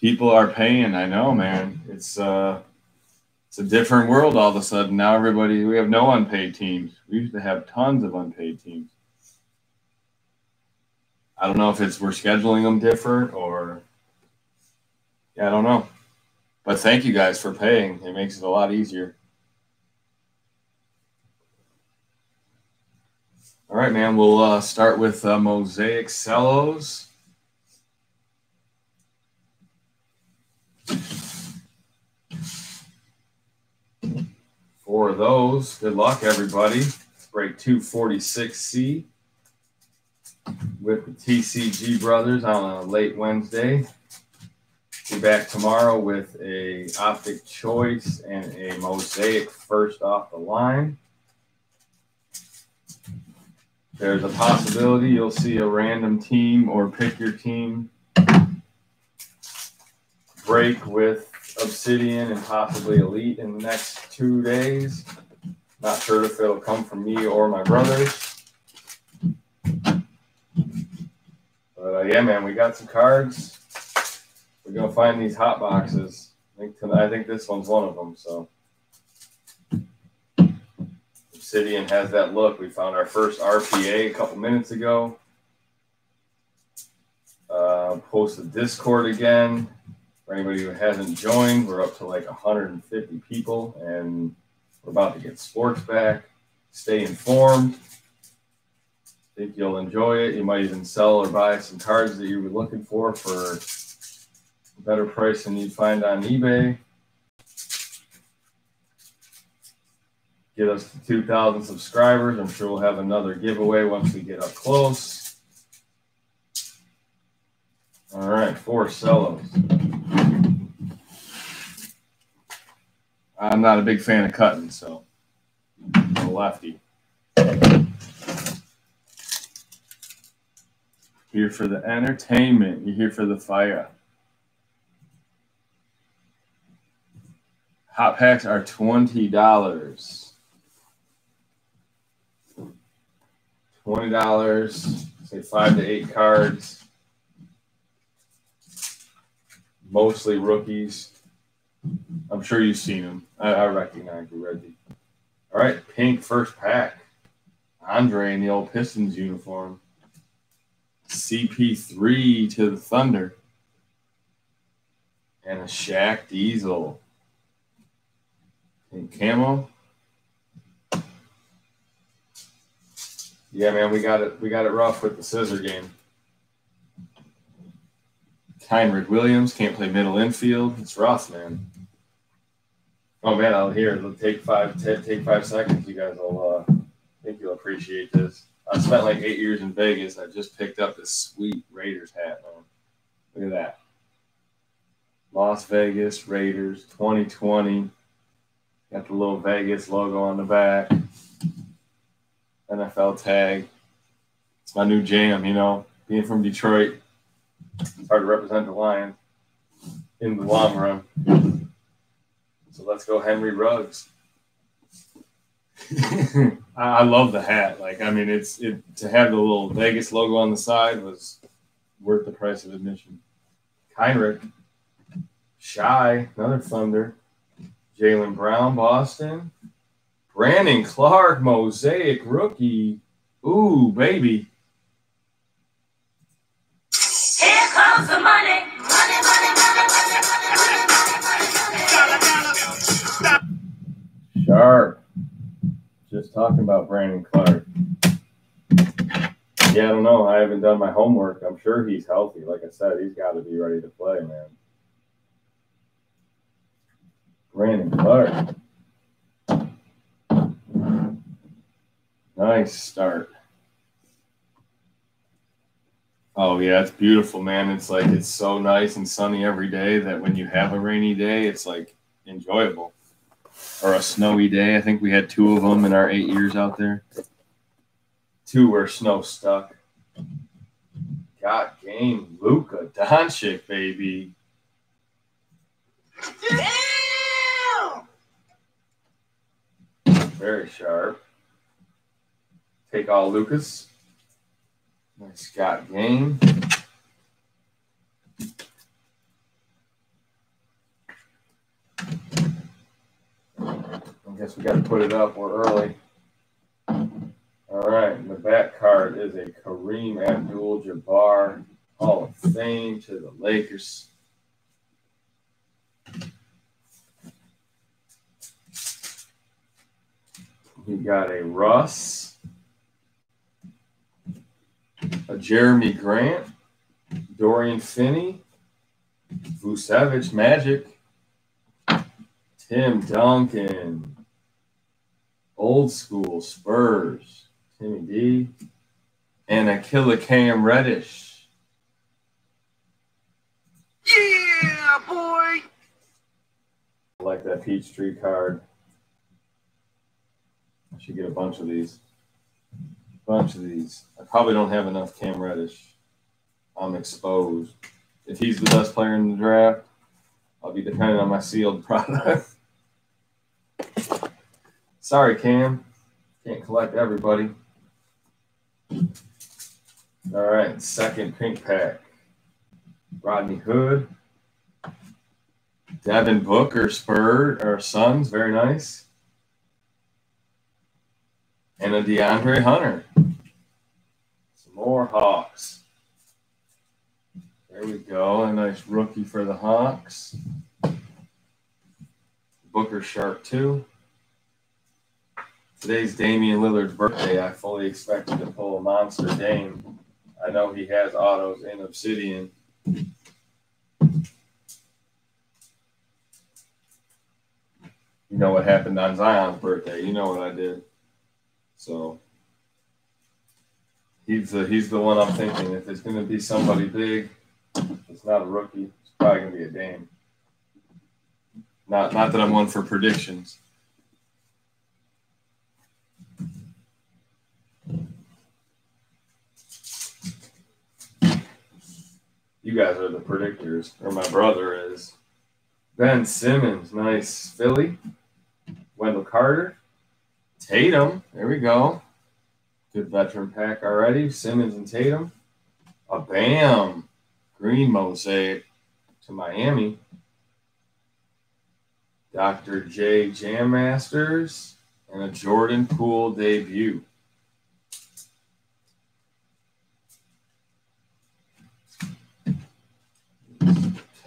people are paying. I know, man. It's uh, it's a different world all of a sudden. Now everybody, we have no unpaid teams. We used to have tons of unpaid teams. I don't know if it's we're scheduling them different or yeah, I don't know. But thank you guys for paying. It makes it a lot easier. All right, man. We'll uh, start with uh, Mosaic Cellos. For those, good luck, everybody. Break 246C with the TCG brothers on a late Wednesday. Be back tomorrow with a optic choice and a mosaic first off the line. There's a possibility you'll see a random team or pick your team break with Obsidian and possibly Elite in the next two days. Not sure if it'll come from me or my brothers. But uh, yeah, man, we got some cards. We're gonna find these hot boxes. I think tonight, I think this one's one of them. So Obsidian has that look. We found our first RPA a couple minutes ago. Uh, post the Discord again. For anybody who hasn't joined, we're up to like 150 people, and we're about to get sports back. Stay informed. Think you'll enjoy it. You might even sell or buy some cards that you were looking for for a better price than you'd find on eBay. Get us to 2,000 subscribers. I'm sure we'll have another giveaway once we get up close. All right, four cellos. I'm not a big fan of cutting, so I'm a lefty. Here for the entertainment. You're here for the fire. Hot packs are twenty dollars. Twenty dollars. Say five to eight cards. Mostly rookies. I'm sure you've seen him. I, I recognize Reggie. All right, pink first pack. Andre in the old Pistons uniform. CP3 to the Thunder. And a Shaq Diesel. And camo. Yeah, man, we got it. We got it rough with the scissor game. Heinrich Williams can't play middle infield. It's rough, man. Oh man, I'll hear. It'll take five, take five seconds. You guys will. Uh, I think you'll appreciate this. I spent like eight years in Vegas. I just picked up this sweet Raiders hat, man. Look at that. Las Vegas Raiders 2020. Got the little Vegas logo on the back. NFL tag. It's my new jam, you know. Being from Detroit, it's hard to represent the Lions in the long run. So let's go Henry Ruggs. [LAUGHS] I love the hat. Like, I mean, it's it to have the little Vegas logo on the side was worth the price of admission. Heinrich, Shai, another Thunder, Jaylen Brown, Boston, Brandon Clarke, Mosaic rookie. Ooh, baby. Sharp. Just talking about Brandon Clarke. Yeah, I don't know. I haven't done my homework. I'm sure he's healthy. Like I said, he's got to be ready to play, man. Brandon Clarke. Nice start. Oh yeah, it's beautiful, man. It's like it's so nice and sunny every day that when you have a rainy day, it's like enjoyable. Or a snowy day. I think we had two of them in our eight years out there. Two where snow stuck. Got game, Luka Doncic, baby. Very sharp. Take all Lucas. Nice got game. I guess we got to put it up. We're early. All right. and The back card is a Kareem Abdul Jabbar Hall of Fame to the Lakers. We got a Russ, a Jerami Grant, Dorian Finney, Vucevic Magic, Tim Duncan, Old School Spurs, Timmy D, and Akilla Cam Reddish.
Yeah, boy.
I like that Peachtree card. I should get a bunch of these. A Bunch of these. I probably don't have enough Cam Reddish. I'm exposed. If he's the best player in the draft, I'll be dependent on my sealed [LAUGHS] product. Sorry, Cam. Can't collect everybody. All right, second pink pack. Rodney Hood. Devin Booker, Spur or Suns, very nice. And a DeAndre Hunter. Some more Hawks. There we go. A nice rookie for the Hawks. Booker Sharp too. Today's Damian Lillard's birthday. I fully expected to pull a monster Dame. I know he has autos in Obsidian. You know what happened on Zion's birthday. You know what I did. So he's the he's the one I'm thinking. If it's gonna be somebody big, it's not a rookie. It's probably gonna be a Dame. Not not that I'm one for predictions. You guys are the predictors, or my brother is. Ben Simmons, nice Philly. Wendell Carter, Tatum. There we go. Good veteran pack already. Simmons and Tatum. A bam. Green mosaic to Miami. Dr. J Jam Masters and a Jordan Poole debut.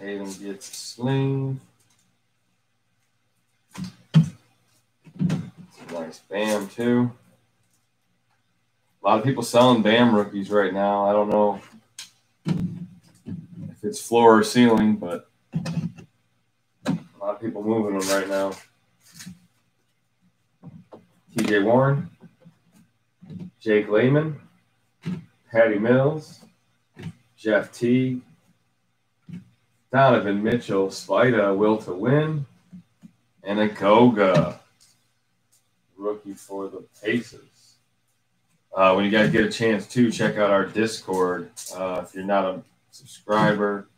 Tatum gets a sling. Nice Bam too. A lot of people selling Bam rookies right now. I don't know if it's floor or ceiling, but a lot of people moving them right now. TJ Warren, Jake Layman, Patty Mills, Jeff Teague, Donovan Mitchell, Spida, Will to Win, and a Goga, rookie for the Pacers. Uh, when you guys get a chance to check out our Discord, uh, if you're not a subscriber,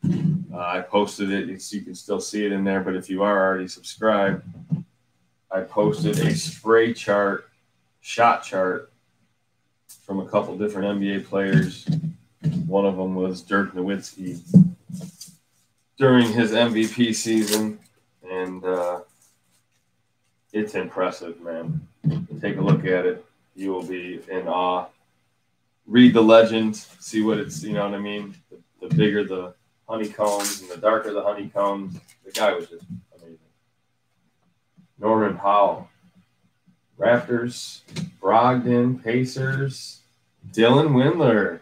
Uh, I posted it, you can still see it in there. But if you are already subscribed, I posted a spray chart, shot chart from a couple different NBA players. One of them was Dirk Nowitzki during his MVP season, and uh, it's impressive, man. Take a look at it; you will be in awe. Read the legend, see what it's. You know what I mean? The, the bigger the honeycombs and the darker the honeycombs, the guy was just amazing. Norman Powell, Raptors, Brogdon, Pacers, Dylan Windler.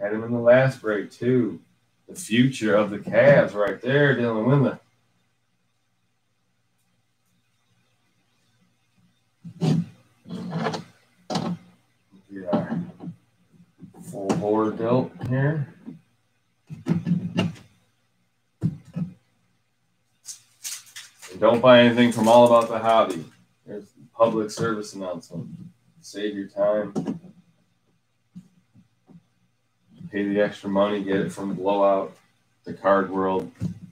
Had him in the last break too. The future of the Cavs right there, Dylan Windler. Are full board built here. And don't buy anything from All About the Hobby. There's the public service announcement. Save your time. Pay the extra money, get it from Blowout, the Card World.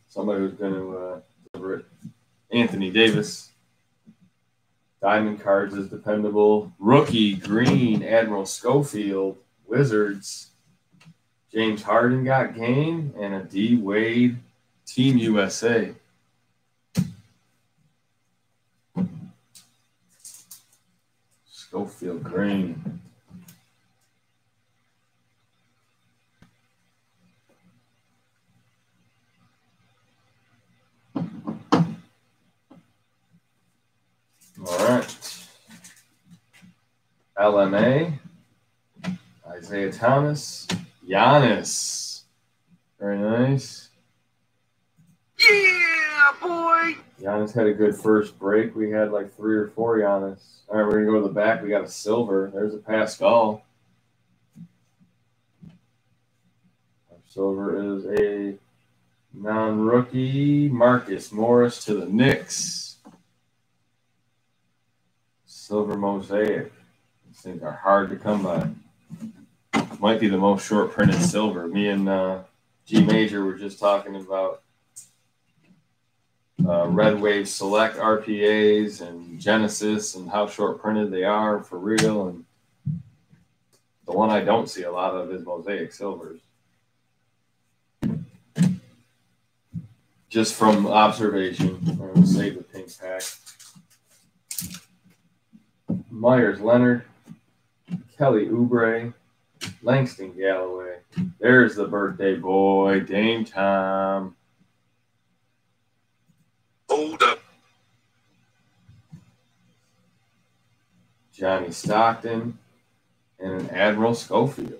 Somebody who's going to uh, deliver it. Anthony Davis. Diamond Cards is dependable. Rookie Green Admiral Schofield Wizards. James Harden got game and a D Wade Team USA. Schofield Green. All right. LMA. Isaiah Thomas. Giannis. Very nice.
Yeah, boy.
Giannis had a good first break. We had like three or four Giannis. All right, we're gonna go to the back. We got a silver. There's a Pascal. Our silver is a non-rookie Marcus Morris to the Knicks. Silver mosaic. These things are hard to come by. Might be the most short printed silver. Me and uh, G Major were just talking about uh, Red Wave Select RPAs and Genesis and how short printed they are for real. And the one I don't see a lot of is Mosaic Silvers. Just from observation, I'm going to save the pink pack. Meyers Leonard, Kelly Oubre, Langston Galloway. There's the birthday boy, Dame Tom.
Hold up.
Johnny Stockton, and an Admiral Schofield.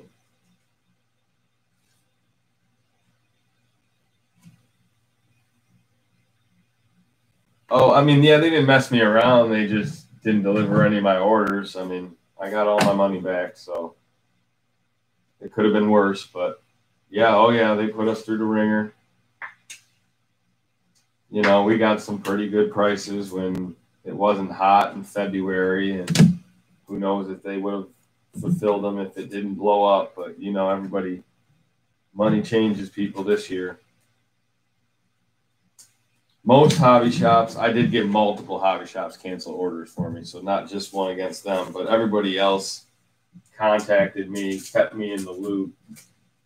Oh, I mean, yeah, they didn't mess me around. They just didn't deliver any of my orders. I mean, I got all my money back, so it could have been worse. But yeah, oh yeah, they put us through the ringer. You know, we got some pretty good prices when it wasn't hot in February, and who knows if they would have fulfilled them if it didn't blow up. But you know, everybody, money changes people this year. Most hobby shops, I did get multiple hobby shops cancel orders for me, so not just one against them, but everybody else contacted me, kept me in the loop,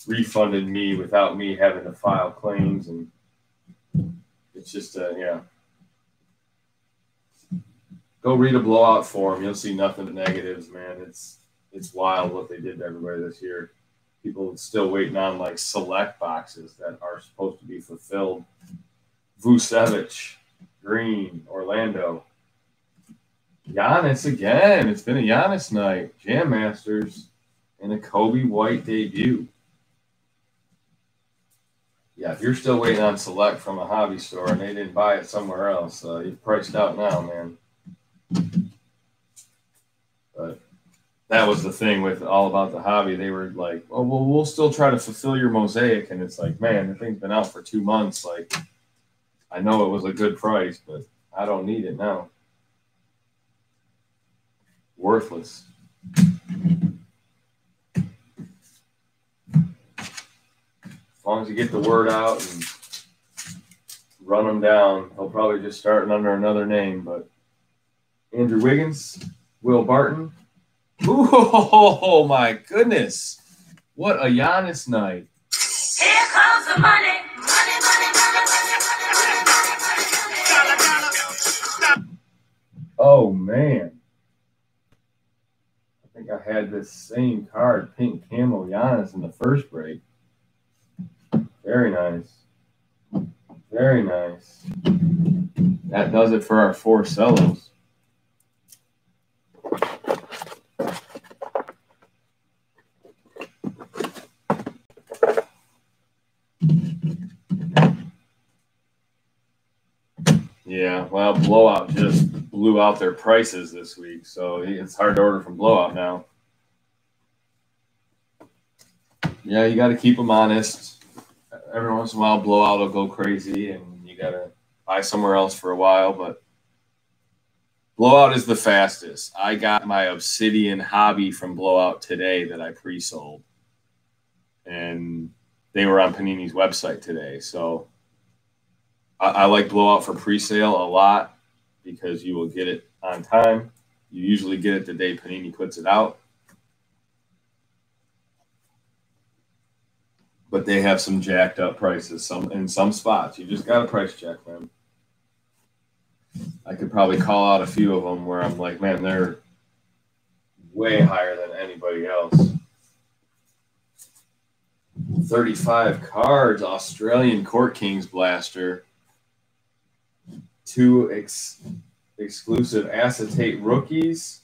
refunded me without me having to file claims, and it's just uh, yeah. Go read a blowout forum. You'll see nothing but negatives, man. It's it's wild what they did to everybody this year. People still waiting on like select boxes that are supposed to be fulfilled. Vucevic, Green, Orlando. Giannis again. It's been a Giannis night. Jam Masters and a Coby White debut. Yeah, if you're still waiting on select from a hobby store and they didn't buy it somewhere else, uh, you're priced out now, man. But that was the thing with all about the hobby. They were like, "Oh, well, we'll still try to fulfill your mosaic," and it's like, man, the thing's been out for two months. Like, I know it was a good price, but I don't need it now. Worthless. As long as you get the word out and run them down, they'll probably just start under another name. But Andrew Wiggins, Will Barton. [LAUGHS] Oh my goodness. What a Giannis night.
Here comes the. Money,
Oh man. I think I had this same card, pink camo Giannis in the first break. Very nice. Very nice. That does it for our four cellos. Yeah, well, Blowout just blew out their prices this week, so it's hard to order from Blowout now. Yeah, you got to keep them honest. Every once in a while, Blowout will go crazy, and you got to buy somewhere else for a while. But Blowout is the fastest. I got my Obsidian hobby from Blowout today that I pre-sold, and they were on Panini's website today. So I, I like Blowout for pre-sale a lot because you will get it on time. You usually get it the day Panini puts it out. But they have some jacked up prices some in some spots. You just got to price check them. I could probably call out a few of them where I'm like, man, they're way higher than anybody else. 35 cards, Australian Court Kings Blaster two ex- exclusive acetate rookies,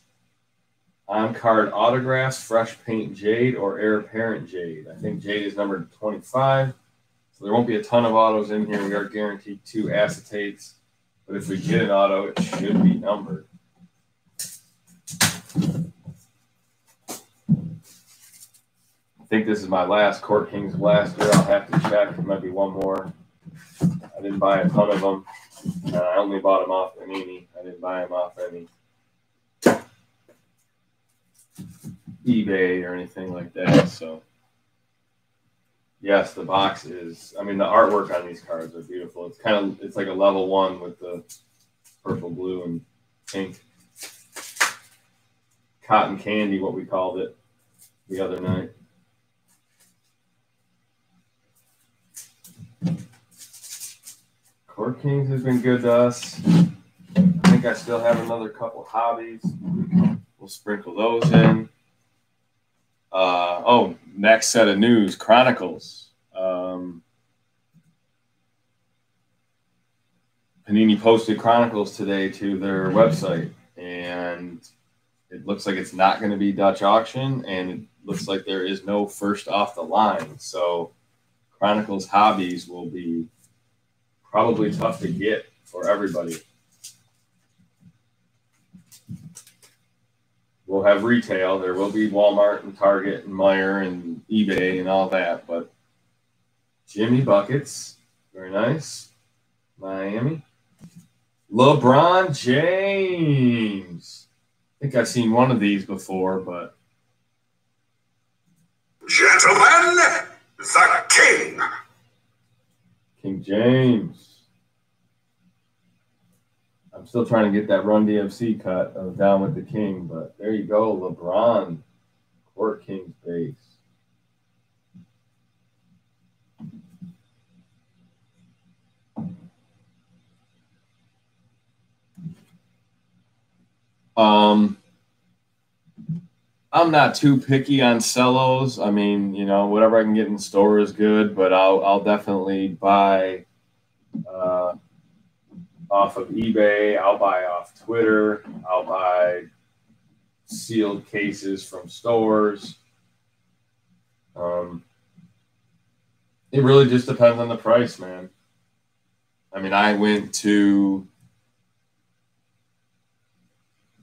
on card autographs, fresh paint Jade or heir apparent Jade. I think Jade is numbered 25. So there won't be a ton of autos in here. We are guaranteed two acetates. But if we get an auto, it should be numbered. I think this is my last Court Kings blaster. I'll have to check. There might be one more. I didn't buy a ton of them. Uh, I only bought them off Panini. I didn't buy them off any eBay or anything like that. So, yes, the box is. I mean, the artwork on these cards are beautiful. It's kind of it's like a level one with the purple, blue, and pink cotton candy, what we called it the other night. Court Kings has been good to us. I think I still have another couple hobbies. We'll sprinkle those in. Uh, oh, next set of news Chronicles. Um, Panini posted Chronicles today to their website, and it looks like it's not going to be Dutch auction, and it looks like there is no first off the line. So, Chronicles hobbies will be probably tough to get for everybody. We'll have retail. There will be Walmart and Target and Meijer and eBay and all that, but Jimmy Buckets, very nice. Miami. LeBron James. I think I've seen one of these before, but
Gentlemen, the king.
King James. I'm still trying to get that Run DMC cut of Down with the King, but there you go, LeBron, Court Kings base. Um, I'm not too picky on cellos. I mean, you know, whatever I can get in store is good, but I'll I'll definitely buy uh, off of eBay. I'll buy off Twitter. I'll buy sealed cases from stores. Um, it really just depends on the price, man. I mean, I went to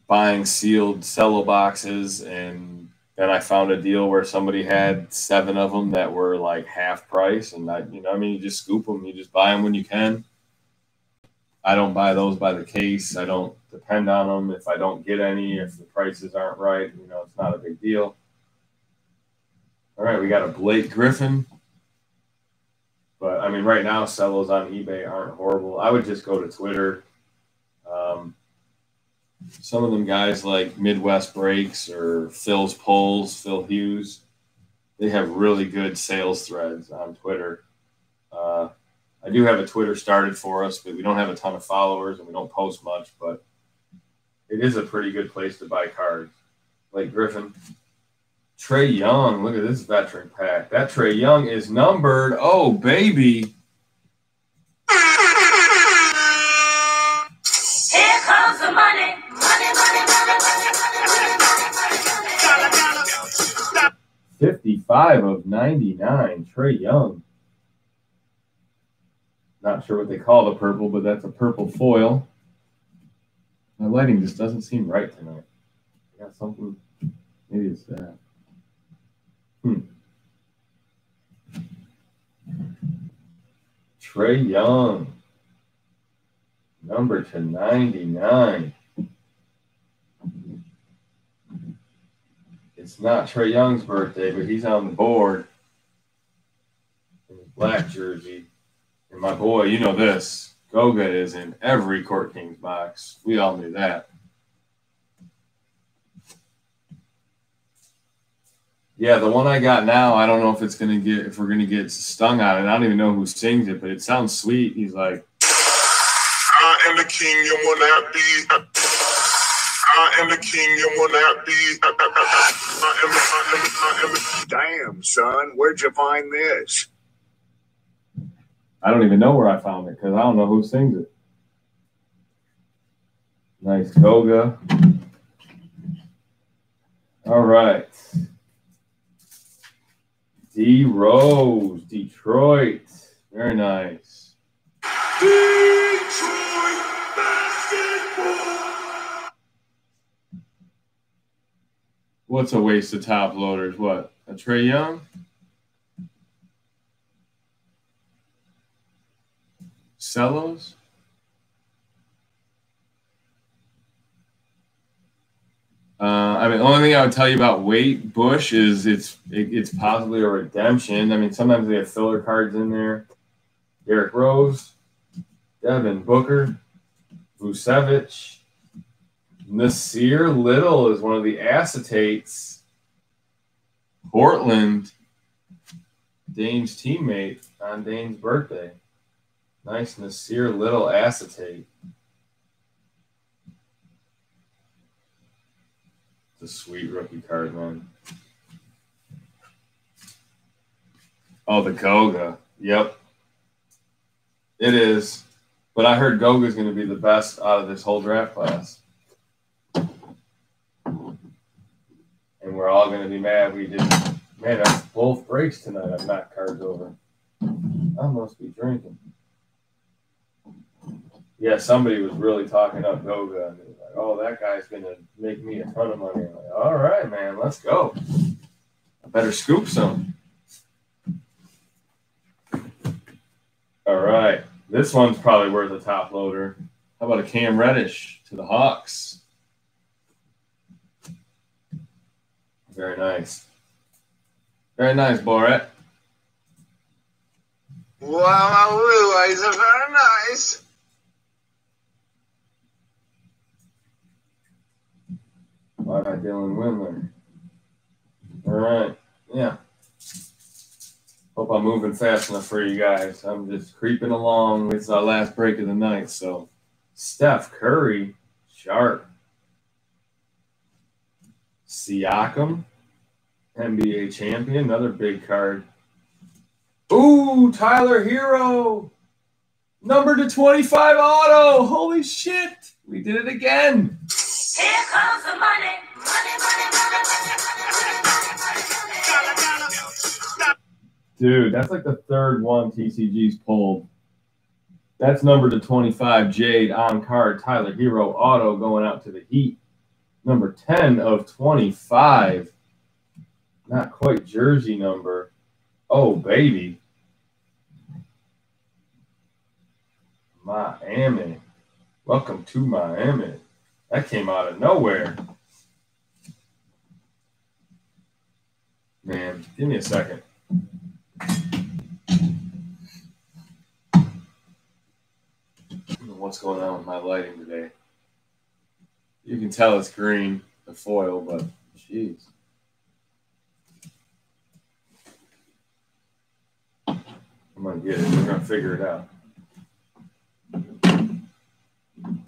buying sealed cello boxes and then I found a deal where somebody had seven of them that were like half price and I you know I mean you just scoop them you just buy them when you can I don't buy those by the case I don't depend on them if I don't get any if the prices aren't right you know it's not a big deal all right we got a Blake Griffin but I mean, right now, cellos on eBay aren't horrible. I would just go to Twitter. Um, some of them guys like Midwest Breaks or Phil's Polls, Phil Hughes, they have really good sales threads on Twitter. Uh, I do have a Twitter started for us, but we don't have a ton of followers and we don't post much. But it is a pretty good place to buy cards. Like Griffin, Trae Young. Look at this veteran pack. That Trae Young is numbered. Oh baby, 55 of 99, Trae Young. Not sure what they call the purple, but that's a purple foil. My lighting just doesn't seem right tonight. I got something. Maybe it's that. Hmm. Trae Young, number to 99. It's not Trae Young's birthday, but he's on the board in his black jersey. And my boy, you know this. Goga is in every Court Kings box. We all knew that. Yeah, the one I got now, I don't know if it's gonna get if we're gonna get stung on it. I don't even know who sings it, but it sounds sweet. He's like,
I am the king, you will not be. I am the king, you will not be.
Damn, son, where'd you find this?
I don't even know where I found it because I don't know who sings it. Nice Goga. All right. D Rose, Detroit. Very nice. What's a waste of top loaders? What? A Trae Young? Cellos? Uh, I mean, the only thing I would tell you about Wait Bush is it's it, it's possibly a redemption. I mean, sometimes they have filler cards in there. Derrick Rose, Devin Booker, Vucevic, Nassir Little is one of the acetates. Portland, Dame's teammate on Dame's birthday. Nice Nassir Little acetate. A sweet rookie card, man. Oh, the Goga. Yep. It is. But I heard Goga's going to be the best out of this whole draft class. We're all going to be mad we didn't. Man, that's both breaks tonight. I've knocked cards over. I must be drinking. Yeah, somebody was really talking up Goga. And like, oh, that guy's going to make me a ton of money. I'm like, all right, man, let's go. I better scoop some. All right. This one's probably worth a top loader. How about a Cam Reddish to the Hawks? Very nice. Very nice, Borat.
Wow, blue eyes are very nice.
Bye bye, Dylan Windler. All right. Yeah. Hope I'm moving fast enough for you guys. I'm just creeping along. It's our last break of the night. So, Steph Curry, sharp. Siakam, NBA champion, another big card. Ooh, Tyler Herro, number to 25 auto. Holy shit. We did it again.
Here comes the money. Money, money, money.
Dude, that's like the third one TCG's pulled. That's number to 25, Jade on card, Tyler Herro auto going out to the Heat number 10 of 25. Not quite jersey number. Oh, baby. Miami. Welcome to Miami. That came out of nowhere. Man, give me a second. What's going on with my lighting today? You can tell it's green, the foil, but jeez. I'm gonna get it. We're gonna figure it out.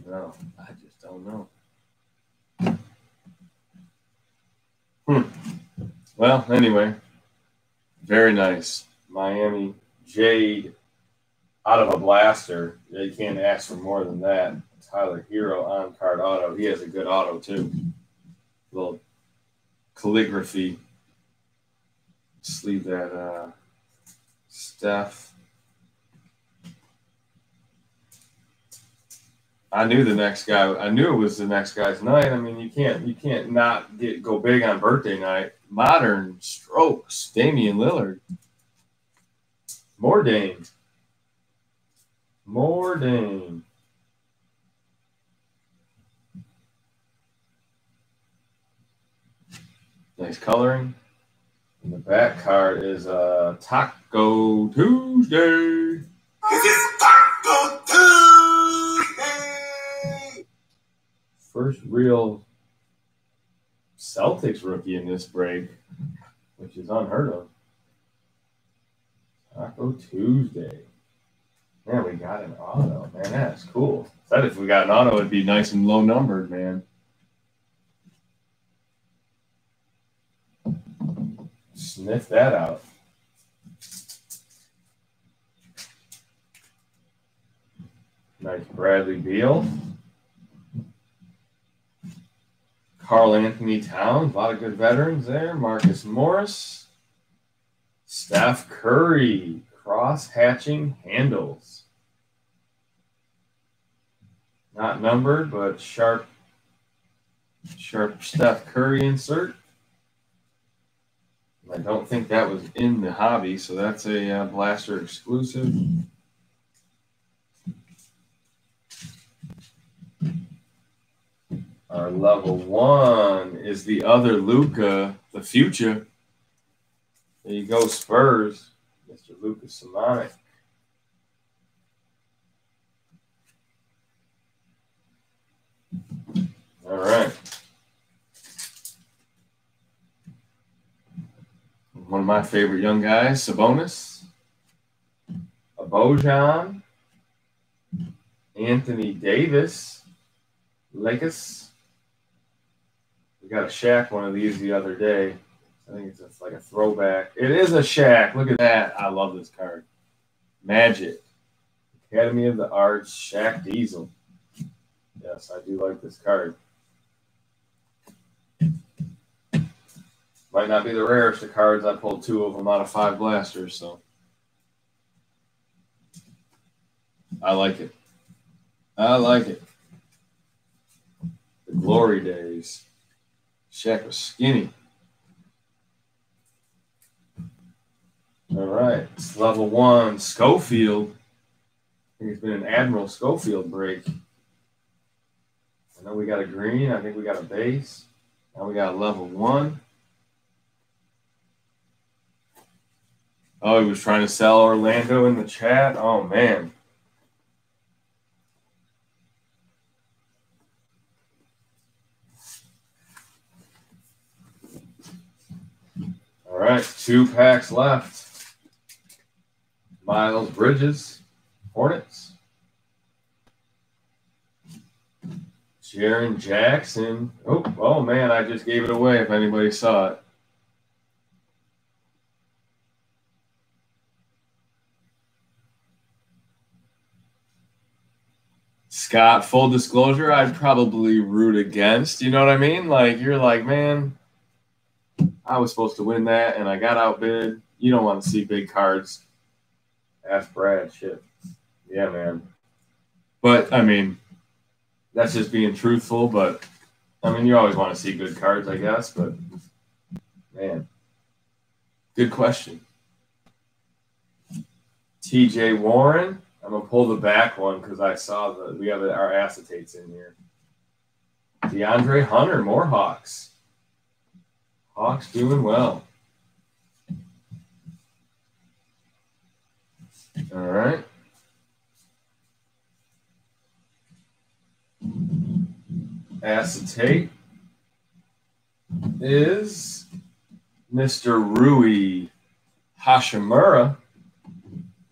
No, I just don't know. Hmm. Well, anyway, very nice. Miami Jade out of a blaster. You can't ask for more than that. Tyler Herro on card auto. He has a good auto too. little calligraphy. Sleeve that uh, Steph. I knew the next guy. I knew it was the next guy's night. I mean, you can't you can't not get go big on birthday night. Modern strokes. Damian Lillard. More Dame. More Dame. Nice coloring. And the back card is uh, Taco Tuesday.
Taco Tuesday.
First real Celtics rookie in this break, which is unheard of. Taco Tuesday. Man, we got an auto. Man, that's cool. Said if we got an auto, it'd be nice and low numbered, man. Sniff that out. Nice Bradley Beal. Karl-Anthony Towns, a lot of good veterans there. Marcus Morris. Steph Curry, cross hatching handles. Not numbered, but sharp, sharp Steph Curry insert. I don't think that was in the hobby, so that's a uh, blaster exclusive. Our level one is the other Luka, the future. There you go, Spurs. Mr. Luka Samanic. All right. One of my favorite young guys, Sabonis, Bojan, Anthony Davis, Lakers. We got a Shaq one of these the other day. I think it's like a throwback. It is a Shaq. Look at that. I love this card. Magic. Academy of the Arts, Shaq Diesel. Yes, I do like this card. Might not be the rarest of cards. I pulled two of them out of five blasters, so I like it. I like it. The glory days. Shaq was skinny. All right, it's level one. Schofield. I think it's been an Admiral Schofield break. I know we got a green. I think we got a base. Now we got a level one. Oh, he was trying to sell Orlando in the chat. Oh man. All right, two packs left. Miles Bridges, Hornets. Jaren Jackson. Oh, oh man, I just gave it away if anybody saw it. Scott, full disclosure, I'd probably root against. You know what I mean? Like, you're like, man, I was supposed to win that and I got outbid. You don't want to see big cards. Ask Brad. Shit. Yeah, man. But, I mean, that's just being truthful. But, I mean, you always want to see good cards, I guess. But, man, good question. TJ Warren. I'm gonna pull the back one because I saw the we have our acetates in here. DeAndre Hunter, more Hawks. Hawks doing well. All right. acetate is Mr. Rui Hachimura.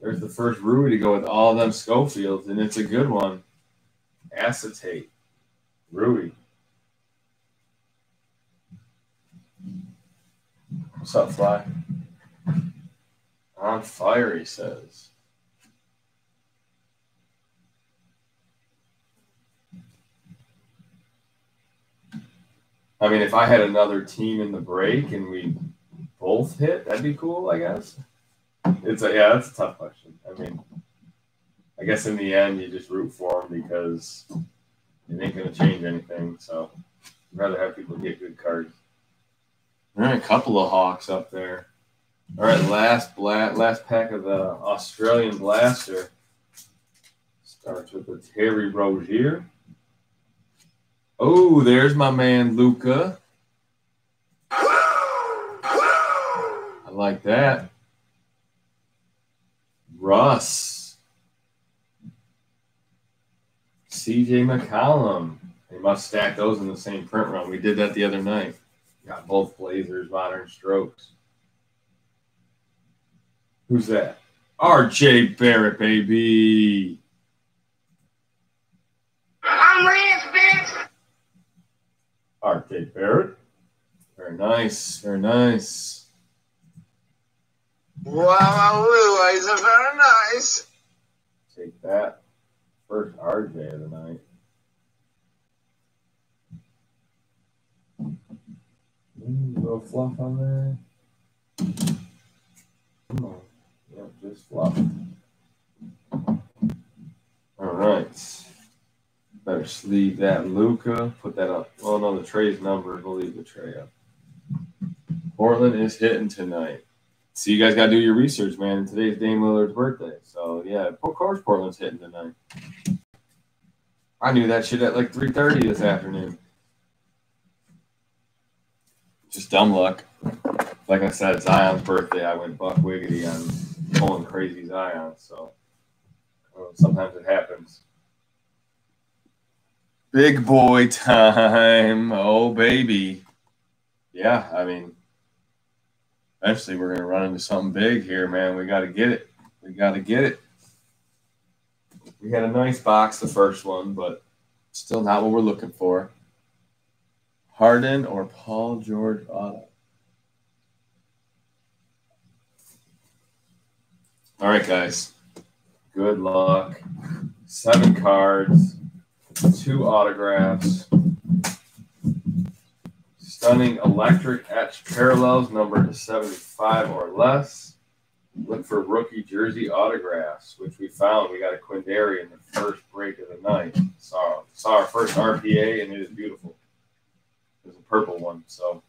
There's the first Rui to go with all them Schofields, and it's a good one. Acetate. Rui. What's up, Fly? On fire, he says. I mean, if I had another team in the break and we both hit, that'd be cool, I guess. It's a yeah, that's a tough question. I mean, I guess in the end, you just root for them because it ain't gonna change anything. So, I'd rather have people get good cards. All right, a couple of hawks up there. All right, last bla- last pack of the Australian Blaster starts with the Terry Rozier. Oh, there's my man Luka. I like that. Russ. CJ McCollum. They must stack those in the same print run. We did that the other night. Got both Blazers, modern strokes. Who's that? RJ Barrett, baby.
I'm rich, bitch.
RJ Barrett. Very nice. Very nice.
Wow, Lou, is it very nice?
Take that. First RJ of the night. Mm, little fluff on there. Come on. Yep, just fluff. All right. Better sleeve that Luka. Put that up. Oh no, the tray's numbered. We'll leave the tray up. Portland is hitting tonight. So you guys got to do your research, man. Today's Dame Lillard's birthday. So yeah, of course Portland's hitting tonight. I knew that shit at like 3:30 this afternoon. Just dumb luck. Like I said, Zion's birthday. I went buck wiggity on pulling crazy Zion. So uh, sometimes it happens. Big boy time. Oh baby. Yeah, I mean, eventually we're gonna run into something big here, man. We got to get it. We got to get it. We had a nice box the first one, but still not what we're looking for. Harden or Paul George Auto. All right, guys. Good luck. Seven cards, two autographs. Stunning electric etched parallels number to 75 or less. Look for rookie jersey autographs, which we found. We got a Quinndary in the first break of the night. Saw, saw our first RPA, and it is beautiful. It's a purple one, so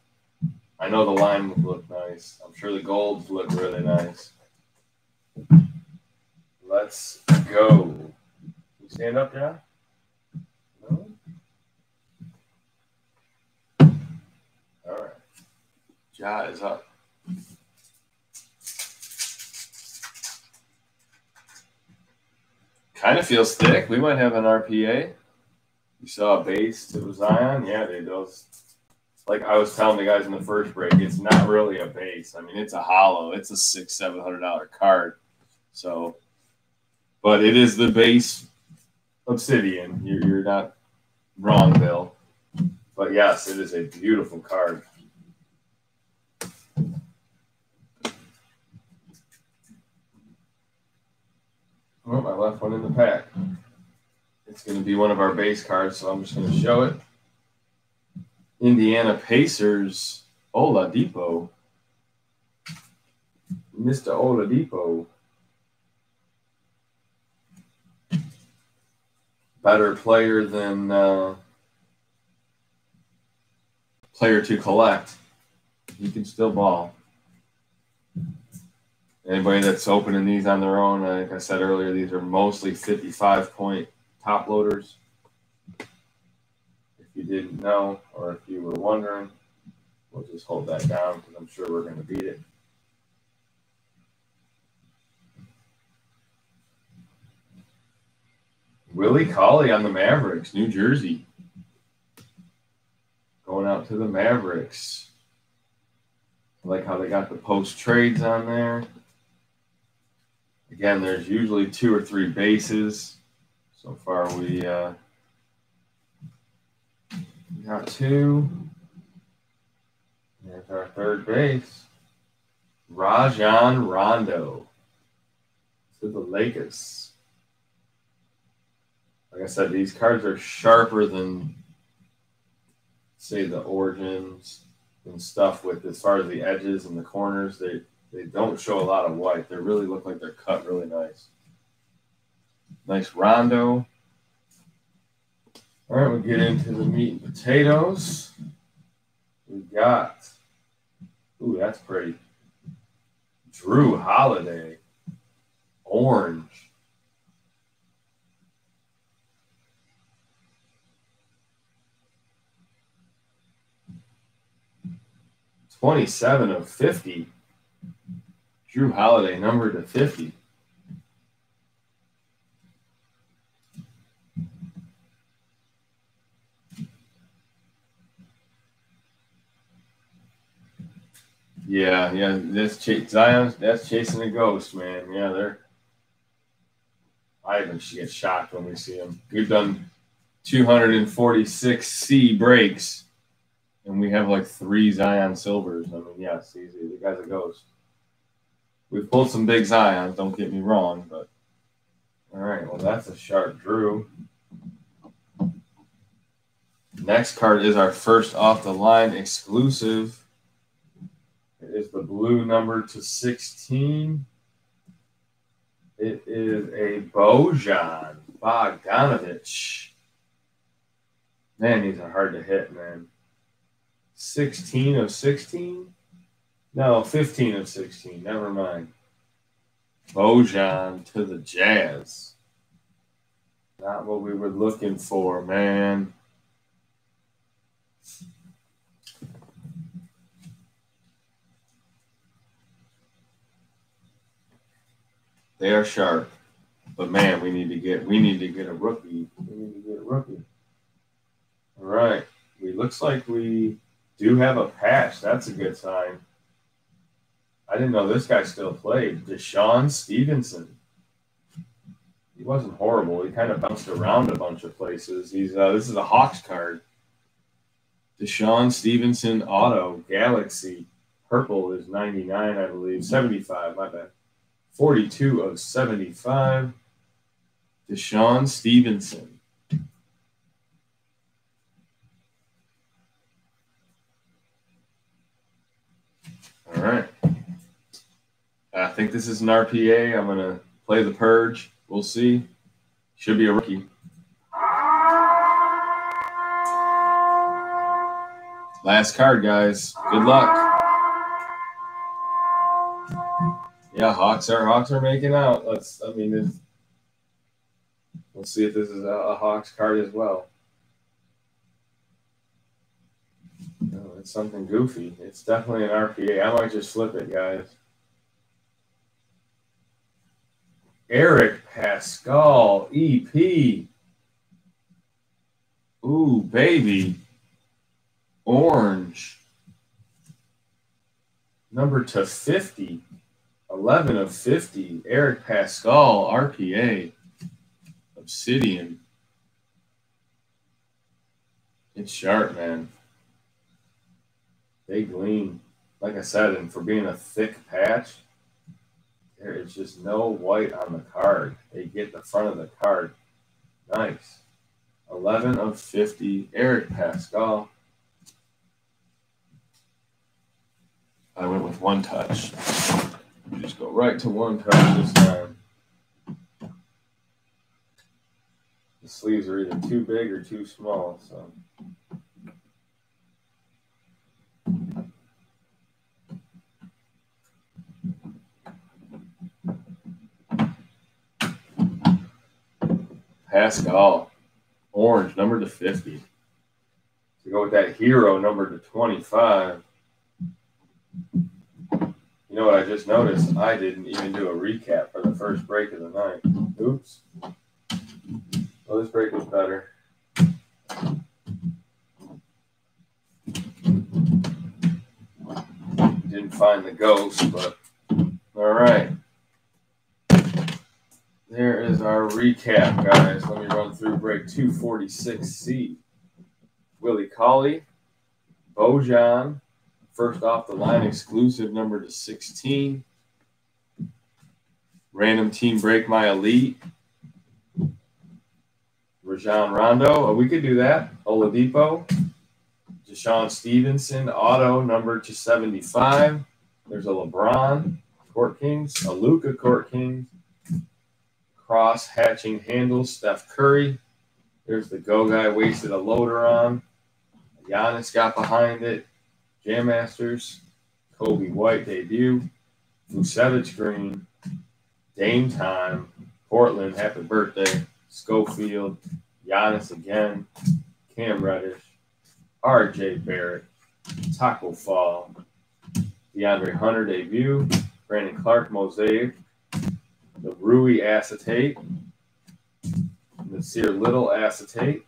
I know the line would look nice. I'm sure the golds look really nice. Let's go. You stand up, John? All right. Ja is up. Kind of feels thick. We might have an RPA. You saw a base to Zion? Yeah, dude. Those, like I was telling the guys in the first break, it's not really a base. I mean, it's a hollow. It's a six, seven hundred dollar card. So, but it is the base obsidian. You're, you're not wrong, Bill. But yes, it is a beautiful card. Oh, I left one in the pack. It's going to be one of our base cards, so I'm just going to show it. Indiana Pacers, Oladipo. Mr. Oladipo. Better player than uh, player to collect. He can still ball. Anybody that's opening these on their own, uh, like I said earlier, these are mostly 55 point top loaders. If you didn't know, or if you were wondering, we'll just hold that down because I'm sure we're going to beat it. Willie Cauley on the Mavericks, New Jersey. To the Mavericks. I like how they got the post trades on there. Again, there's usually two or three bases. So far, we uh, got two. There's our third base. Rajon Rondo to the Lakers. Like I said, these cards are sharper than, say, the origins and stuff. With as far as the edges and the corners, they they don't show a lot of white. They really look like they're cut really nice. Nice Rondo. All right, we get into the meat and potatoes. We got, ooh, that's pretty. Jrue Holiday, orange. Twenty-seven of fifty. Jrue Holiday numbered to fifty. Yeah, yeah, that's ch-. That's chasing a ghost, man. Yeah, they're. I even should get shocked when we see them. We've done 246 C breaks, and we have like three Zion silvers. I mean, yes, easy. The guy's a ghost. We've pulled some big Zions. Don't get me wrong, but all right. Well, that's a sharp Jrue. Next card is our first off the line exclusive. It is the blue number to 16. It is a Bojan Bogdanovich. Man, these are hard to hit, man. 16 of 16? No, 15 of 16. Never mind. Bojan to the Jazz. Not what we were looking for, man. They are sharp. But man, we need to get we need to get a rookie. We need to get a rookie. All right. We looks like we do have a patch. That's a good sign. I didn't know this guy still played. DeShawn Stevenson. He wasn't horrible. He kind of bounced around a bunch of places. He's uh, this is a Hawks card. DeShawn Stevenson auto Galaxy purple is 99, I believe. 75, my bad. 42 of 75. DeShawn Stevenson. All right. I think this is an RPA. I'm going to play the purge. We'll see. Should be a rookie. Last card, guys. Good luck. Yeah, Hawks are Hawks are making out. Let's. I mean, we'll see if this is a, a Hawks card as well. No, it's something goofy. It's definitely an RPA. I might just flip it, guys. Eric Paschall, EP. Ooh, baby. Orange. Number to 50. 11 of 50. Eric Paschall, RPA. Obsidian. It's sharp, man. They gleam. Like I said, and for being a thick patch, there is just no white on the card. They get the front of the card. Nice. 11 of 50. Eric Paschall. I went with one touch. Just go right to one touch this time. The sleeves are either too big or too small, so. Paschall, orange, number to 50. To go with that hero, number to 25. You know what I just noticed? I didn't even do a recap for the first break of the night. Oops. Well, this break was better. Didn't find the ghost, but all right. There is our recap, guys. Let me run through break 246C. Willie Colley, Bojan, first off the line exclusive number to 16. Random team break my elite. Rajon Rondo. Oh, we could do that. Oladipo. DeShawn Stevenson, auto number to 75. There's a LeBron, Court Kings, a Luka Court Kings, cross hatching handles, Steph Curry. There's the go guy wasted a loader on. Giannis got behind it. Jam Masters, Coby White debut, Vucevic Green, Dame Time, Portland, happy birthday, Schofield, Giannis again, Cam Reddish, RJ Barrett, Tacko Fall, DeAndre Hunter debut, Brandon Clarke Mosaic, the Rui acetate, Nassir Little acetate.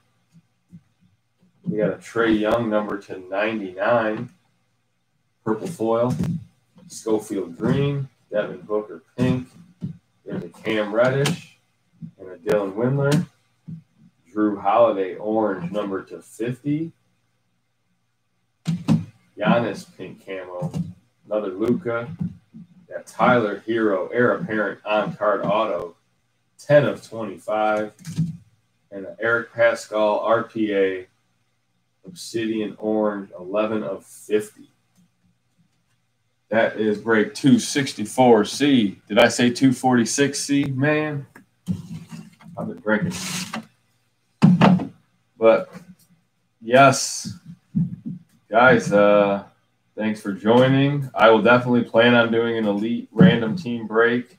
We got a Trae Young number to 99, purple foil, Schofield green, Devin Booker pink. There's a Cam Reddish and a Dylan Windler. Jrue Holiday orange number to 50. Giannis pink camo. Another Luka. Tyler Herro heir apparent on card auto. 10 of 25. And an Eric Paschall RPA Obsidian Orange 11 of 50. That is break 264C. Did I say 246C? Man, I've been breaking. But yes, guys, uh, thanks for joining. I will definitely plan on doing an elite random team break.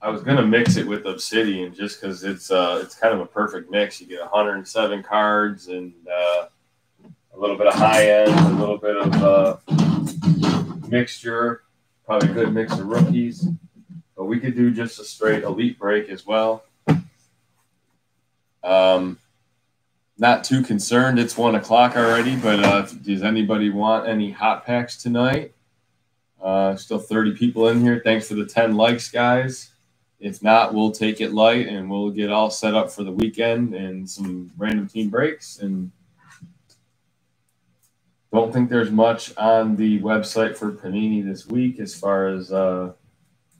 I was gonna mix it with Obsidian just because it's uh, it's kind of a perfect mix. You get 107 cards and uh, a little bit of high end, a little bit of uh, mixture, probably a good mix of rookies. But we could do just a straight elite break as well. Um, not too concerned. It's one o'clock already, but uh, does anybody want any hot packs tonight? Uh, still 30 people in here. Thanks for the 10 likes, guys. If not, we'll take it light and we'll get all set up for the weekend and some random team breaks. And don't think there's much on the website for Panini this week as far as uh,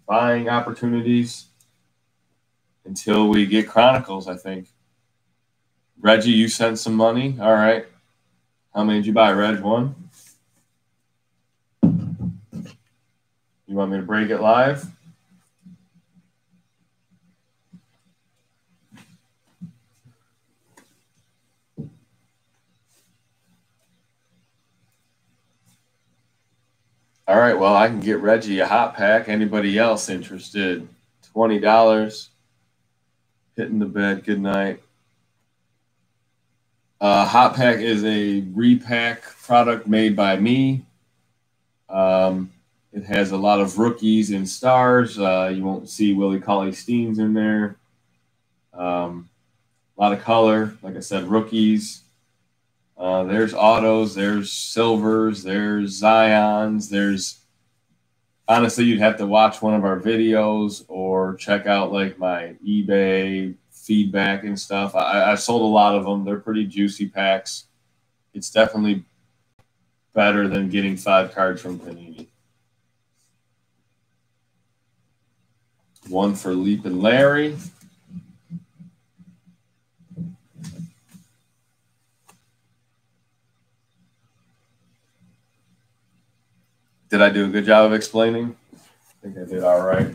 buying opportunities until we get Chronicles, I think. Reggie, you sent some money. All right. How many did you buy, Reg? One? You want me to break it live? All right. Well, I can get Reggie a hot pack. Anybody else interested? $20. Hitting the bed. Good night. Uh, Hot Pack is a repack product made by me. Um, it has a lot of rookies and stars. Uh, you won't see Willie Cauley-Steins in there. Um, a lot of color. Like I said, rookies. Uh, there's autos. There's silvers. There's Zions. There's honestly, you'd have to watch one of our videos or check out like my eBay feedback and stuff. I, I've sold a lot of them. They're pretty juicy packs. It's definitely better than getting five cards from Panini. One for Leap and Larry. Did I do a good job of explaining? I think I did all right.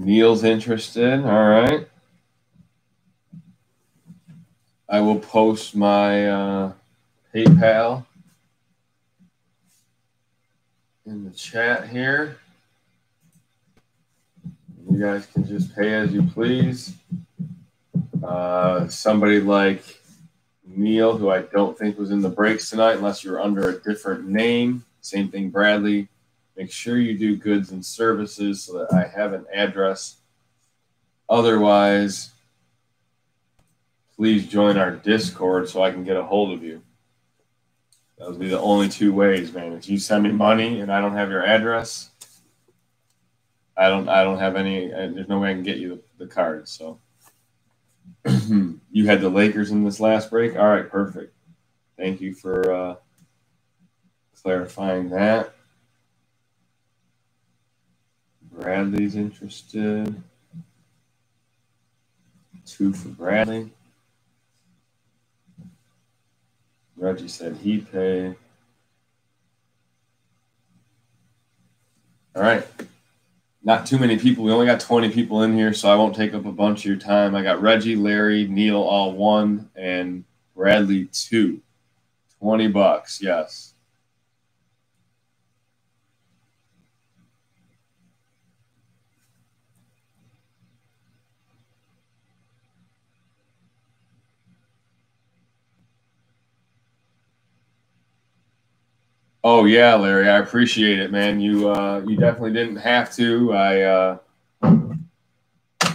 Neil's interested. All right. I will post my uh, PayPal in the chat here. You guys can just pay as you please. Uh, somebody like Neil, who I don't think was in the breaks tonight, unless you're under a different name. Same thing, Bradley. Make sure you do goods and services so that I have an address. Otherwise, please join our Discord so I can get a hold of you. Those would be the only two ways, man. If you send me money and I don't have your address, I don't I don't have any. uh, There's no way I can get you the, the cards. So [CLEARS THROAT] you had the Lakers in this last break. All right, perfect. Thank you for uh, clarifying that. Bradley's interested. Two for Bradley. Reggie said he pay. All right. Not too many people. We only got 20 people in here, so I won't take up a bunch of your time. I got Reggie, Larry, Neil all one, and Bradley two. 20 bucks, yes. Oh yeah, Larry, I appreciate it, man. You uh, you definitely didn't have to. I uh,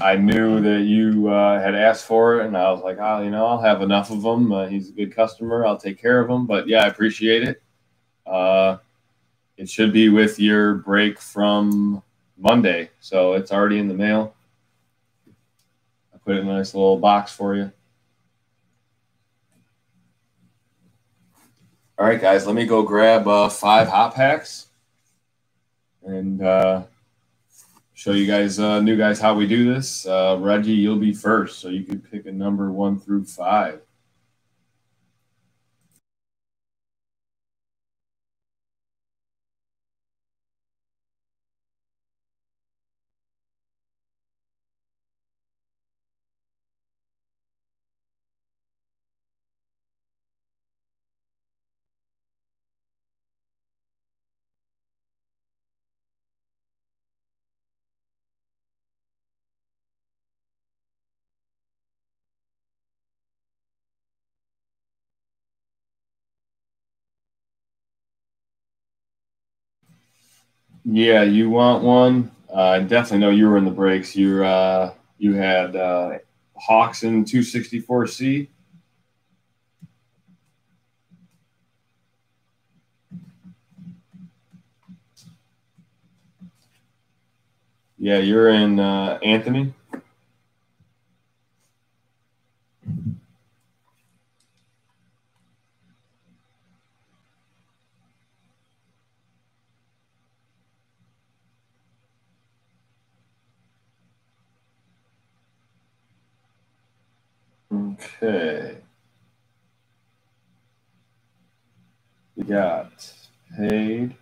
I knew that you uh, had asked for it, and I was like, oh, you know, I'll have enough of them. Uh, he's a good customer. I'll take care of him. But yeah, I appreciate it. Uh, it should be with your break from Monday, so it's already in the mail. I put it in a nice little box for you. All right, guys, let me go grab uh, five hot packs and uh, show you guys, uh, new guys, how we do this. Uh, Reggie, you'll be first, so you can pick a number one through five. Yeah, you want one? Uh, I definitely know you were in the breaks. You uh, you had uh, Hawks in 264C. Yeah, you're in uh, Anthony. Okay. We got paid.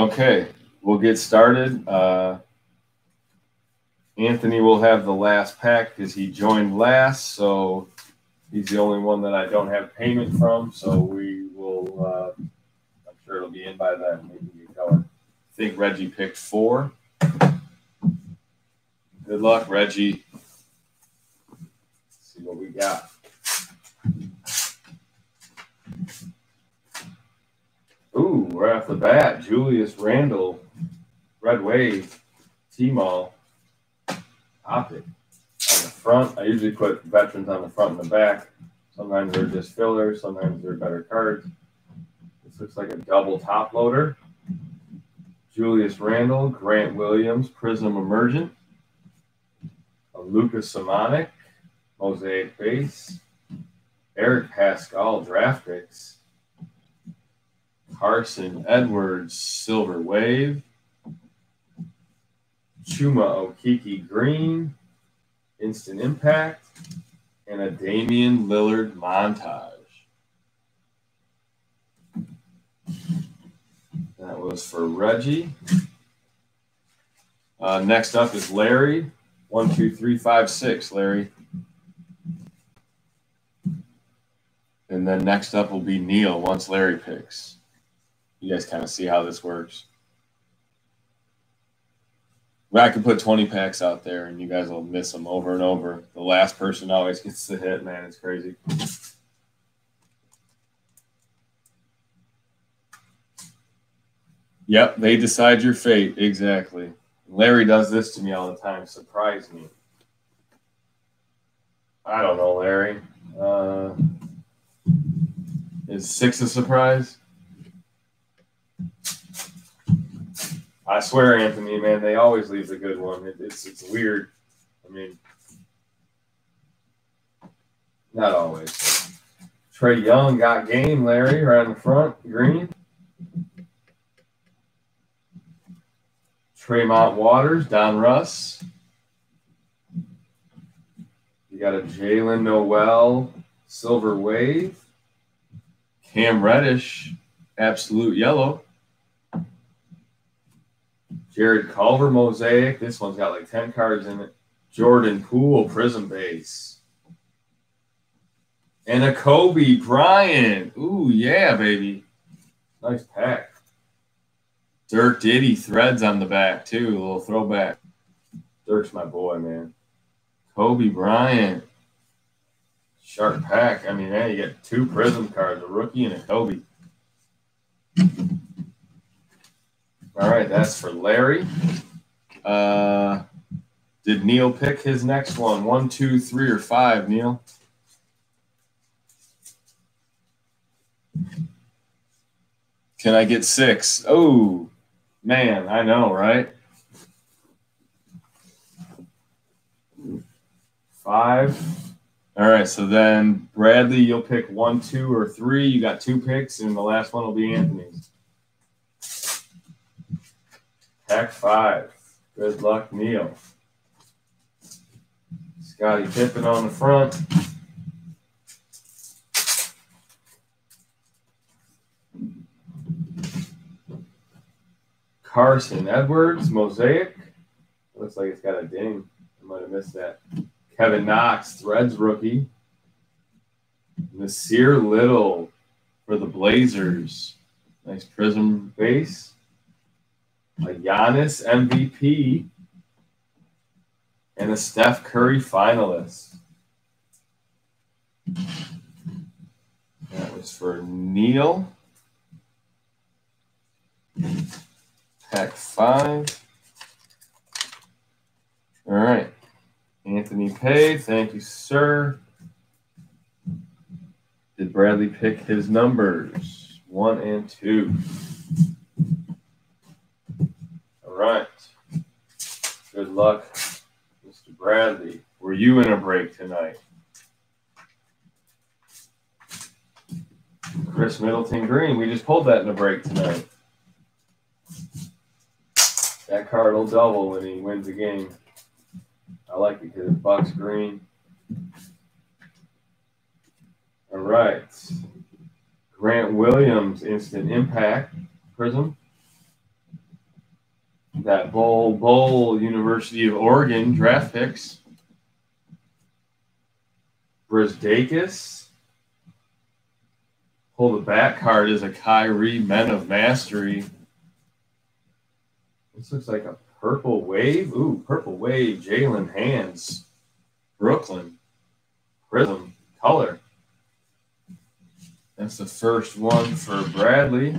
Okay, we'll get started. Uh, Anthony will have the last pack because he joined last, so he's the only one that I don't have payment from. So we will. Uh, I'm sure it'll be in by then. Maybe you go. I think Reggie picked four. Good luck, Reggie. Let's see what we got. Ooh, right off the bat, Julius Randle, Red Wave, T-Mall, Optic. On the front, I usually put veterans on the front and the back. Sometimes they're just fillers, sometimes they're better cards. This looks like a double top loader. Julius Randle, Grant Williams, Prism Emergent, a Luka Samanic, Mosaic Base, Eric Paschall Draft Picks, Carson Edwards Silver Wave, Chuma Okeke Green, Instant Impact, and a Damian Lillard montage. That was for Reggie. Uh, next up is Larry. One, two, three, five, six, Larry. And then next up will be Neil once Larry picks. You guys kind of see how this works. I could put 20 packs out there and you guys will miss them over and over. The last person always [LAUGHS] gets the hit, man. It's crazy. Yep, they decide your fate. Exactly. Larry does this to me all the time. Surprise me. I don't know, Larry. Uh, is six a surprise? I swear, Anthony, man, they always leave the good one. It, it's it's weird. I mean, not always. Trae Young got game, Larry, right in the front, green. Tremont Waters, Donruss. You got a Jaylen Nowell, Silver Wave. Cam Reddish, Absolute Yellow. Jarrett Culver Mosaic. This one's got like 10 cards in it. Jordan Poole Prism Base. And a Kobe Bryant. Ooh, yeah, baby. Nice pack. Dirk Diddy threads on the back, too. A little throwback. Dirk's my boy, man. Kobe Bryant. Sharp pack. I mean, man, you got two prism cards, a rookie and a Kobe. All right, that's for Larry. Uh, did Neil pick his next one? One, two, three, or five, Neil? Can I get six? Oh, man, I know, right? Five. All right, so then Bradley, you'll pick one, two, or three. You got two picks, and the last one will be Anthony's. Pack five. Good luck, Neil. Scottie Pippen on the front. Carson Edwards, Mosaic. Looks like it's got a ding. I might have missed that. Kevin Knox, Threads rookie. Nassir Little for the Blazers. Nice prism base. A Giannis MVP. And a Steph Curry finalist. That was for Neil. Pack five. All right. Anthony paid. Thank you, sir. Did Bradley pick his numbers? One and two. Right. Good luck, Mr. Bradley. Were you in a break tonight? Khris Middleton Green. We just pulled that in a break tonight. That card will double when he wins a game. I like it because it's bucks green. All right. Grant Williams, instant impact prism. That Bol Bol University of Oregon draft picks. Brisdakis. Pull the back card is a Kyrie Men of Mastery. This looks like a purple wave. Ooh, purple wave. Jaylen Hands. Brooklyn. Prism. Color. That's the first one for Bradley.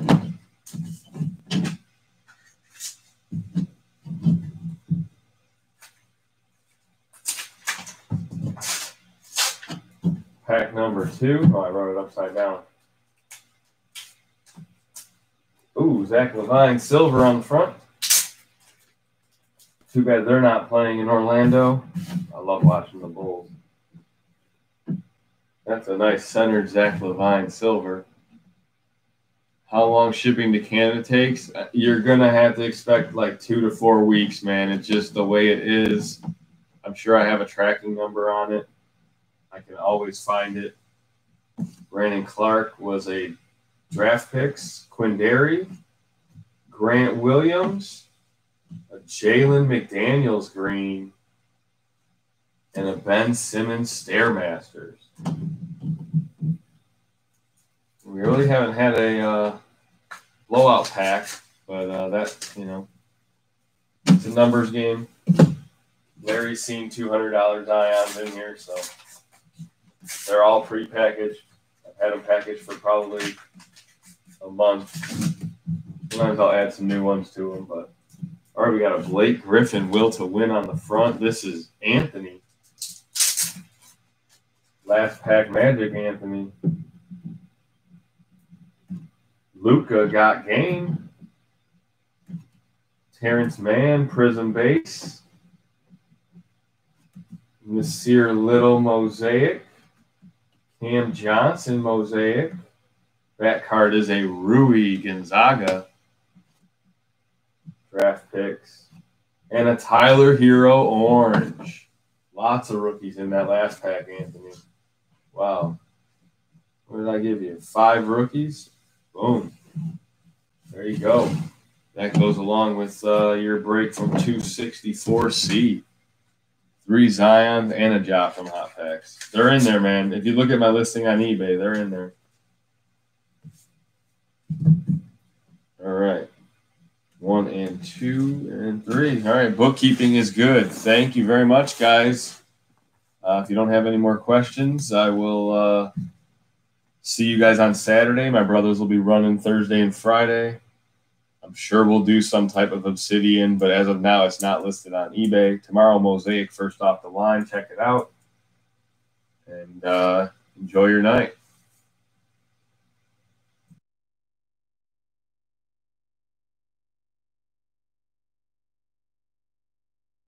Pack number two. Oh, I wrote it upside down. Ooh, Zach LaVine, silver on the front. Too bad they're not playing in Orlando. I love watching the Bulls. That's a nice centered Zach LaVine silver. How long shipping to Canada takes? Uh, You're gonna have to expect like two to four weeks, man. It's just the way it is. I'm sure I have a tracking number on it. I can always find it. Brandon Clarke was a draft picks. Quinndary. Grant Williams, a Jalen McDaniels green, and a Ben Simmons Stairmasters. We really haven't had a uh, blowout pack, but uh, that, you know, it's a numbers game. Larry's seen $200 ions in here, so they're all pre-packaged. I've had them packaged for probably a month. Sometimes I'll add some new ones to them, but all right, we got a Blake Griffin will to win on the front. This is Anthony. Last pack magic, Anthony. Luka got game. Terance Mann, Prism Base. Nassir Little, Mosaic. Cam Johnson, Mosaic. That card is a Rui Gonzaga. Draft picks. And a Tyler Herro Orange. Lots of rookies in that last pack, Anthony. Wow. What did I give you? Five rookies? Boom. There you go. That goes along with uh, your break from 264C. Three Zions and a Jot from Hot Packs. They're in there, man. If you look at my listing on eBay, they're in there. All right. One and two and three. All right. Bookkeeping is good. Thank you very much, guys. Uh, if you don't have any more questions, I will uh, see you guys on Saturday. My brothers will be running Thursday and Friday. I'm sure we'll do some type of obsidian, but as of now, it's not listed on eBay. Tomorrow, Mosaic first off the line. Check it out and uh, enjoy your night.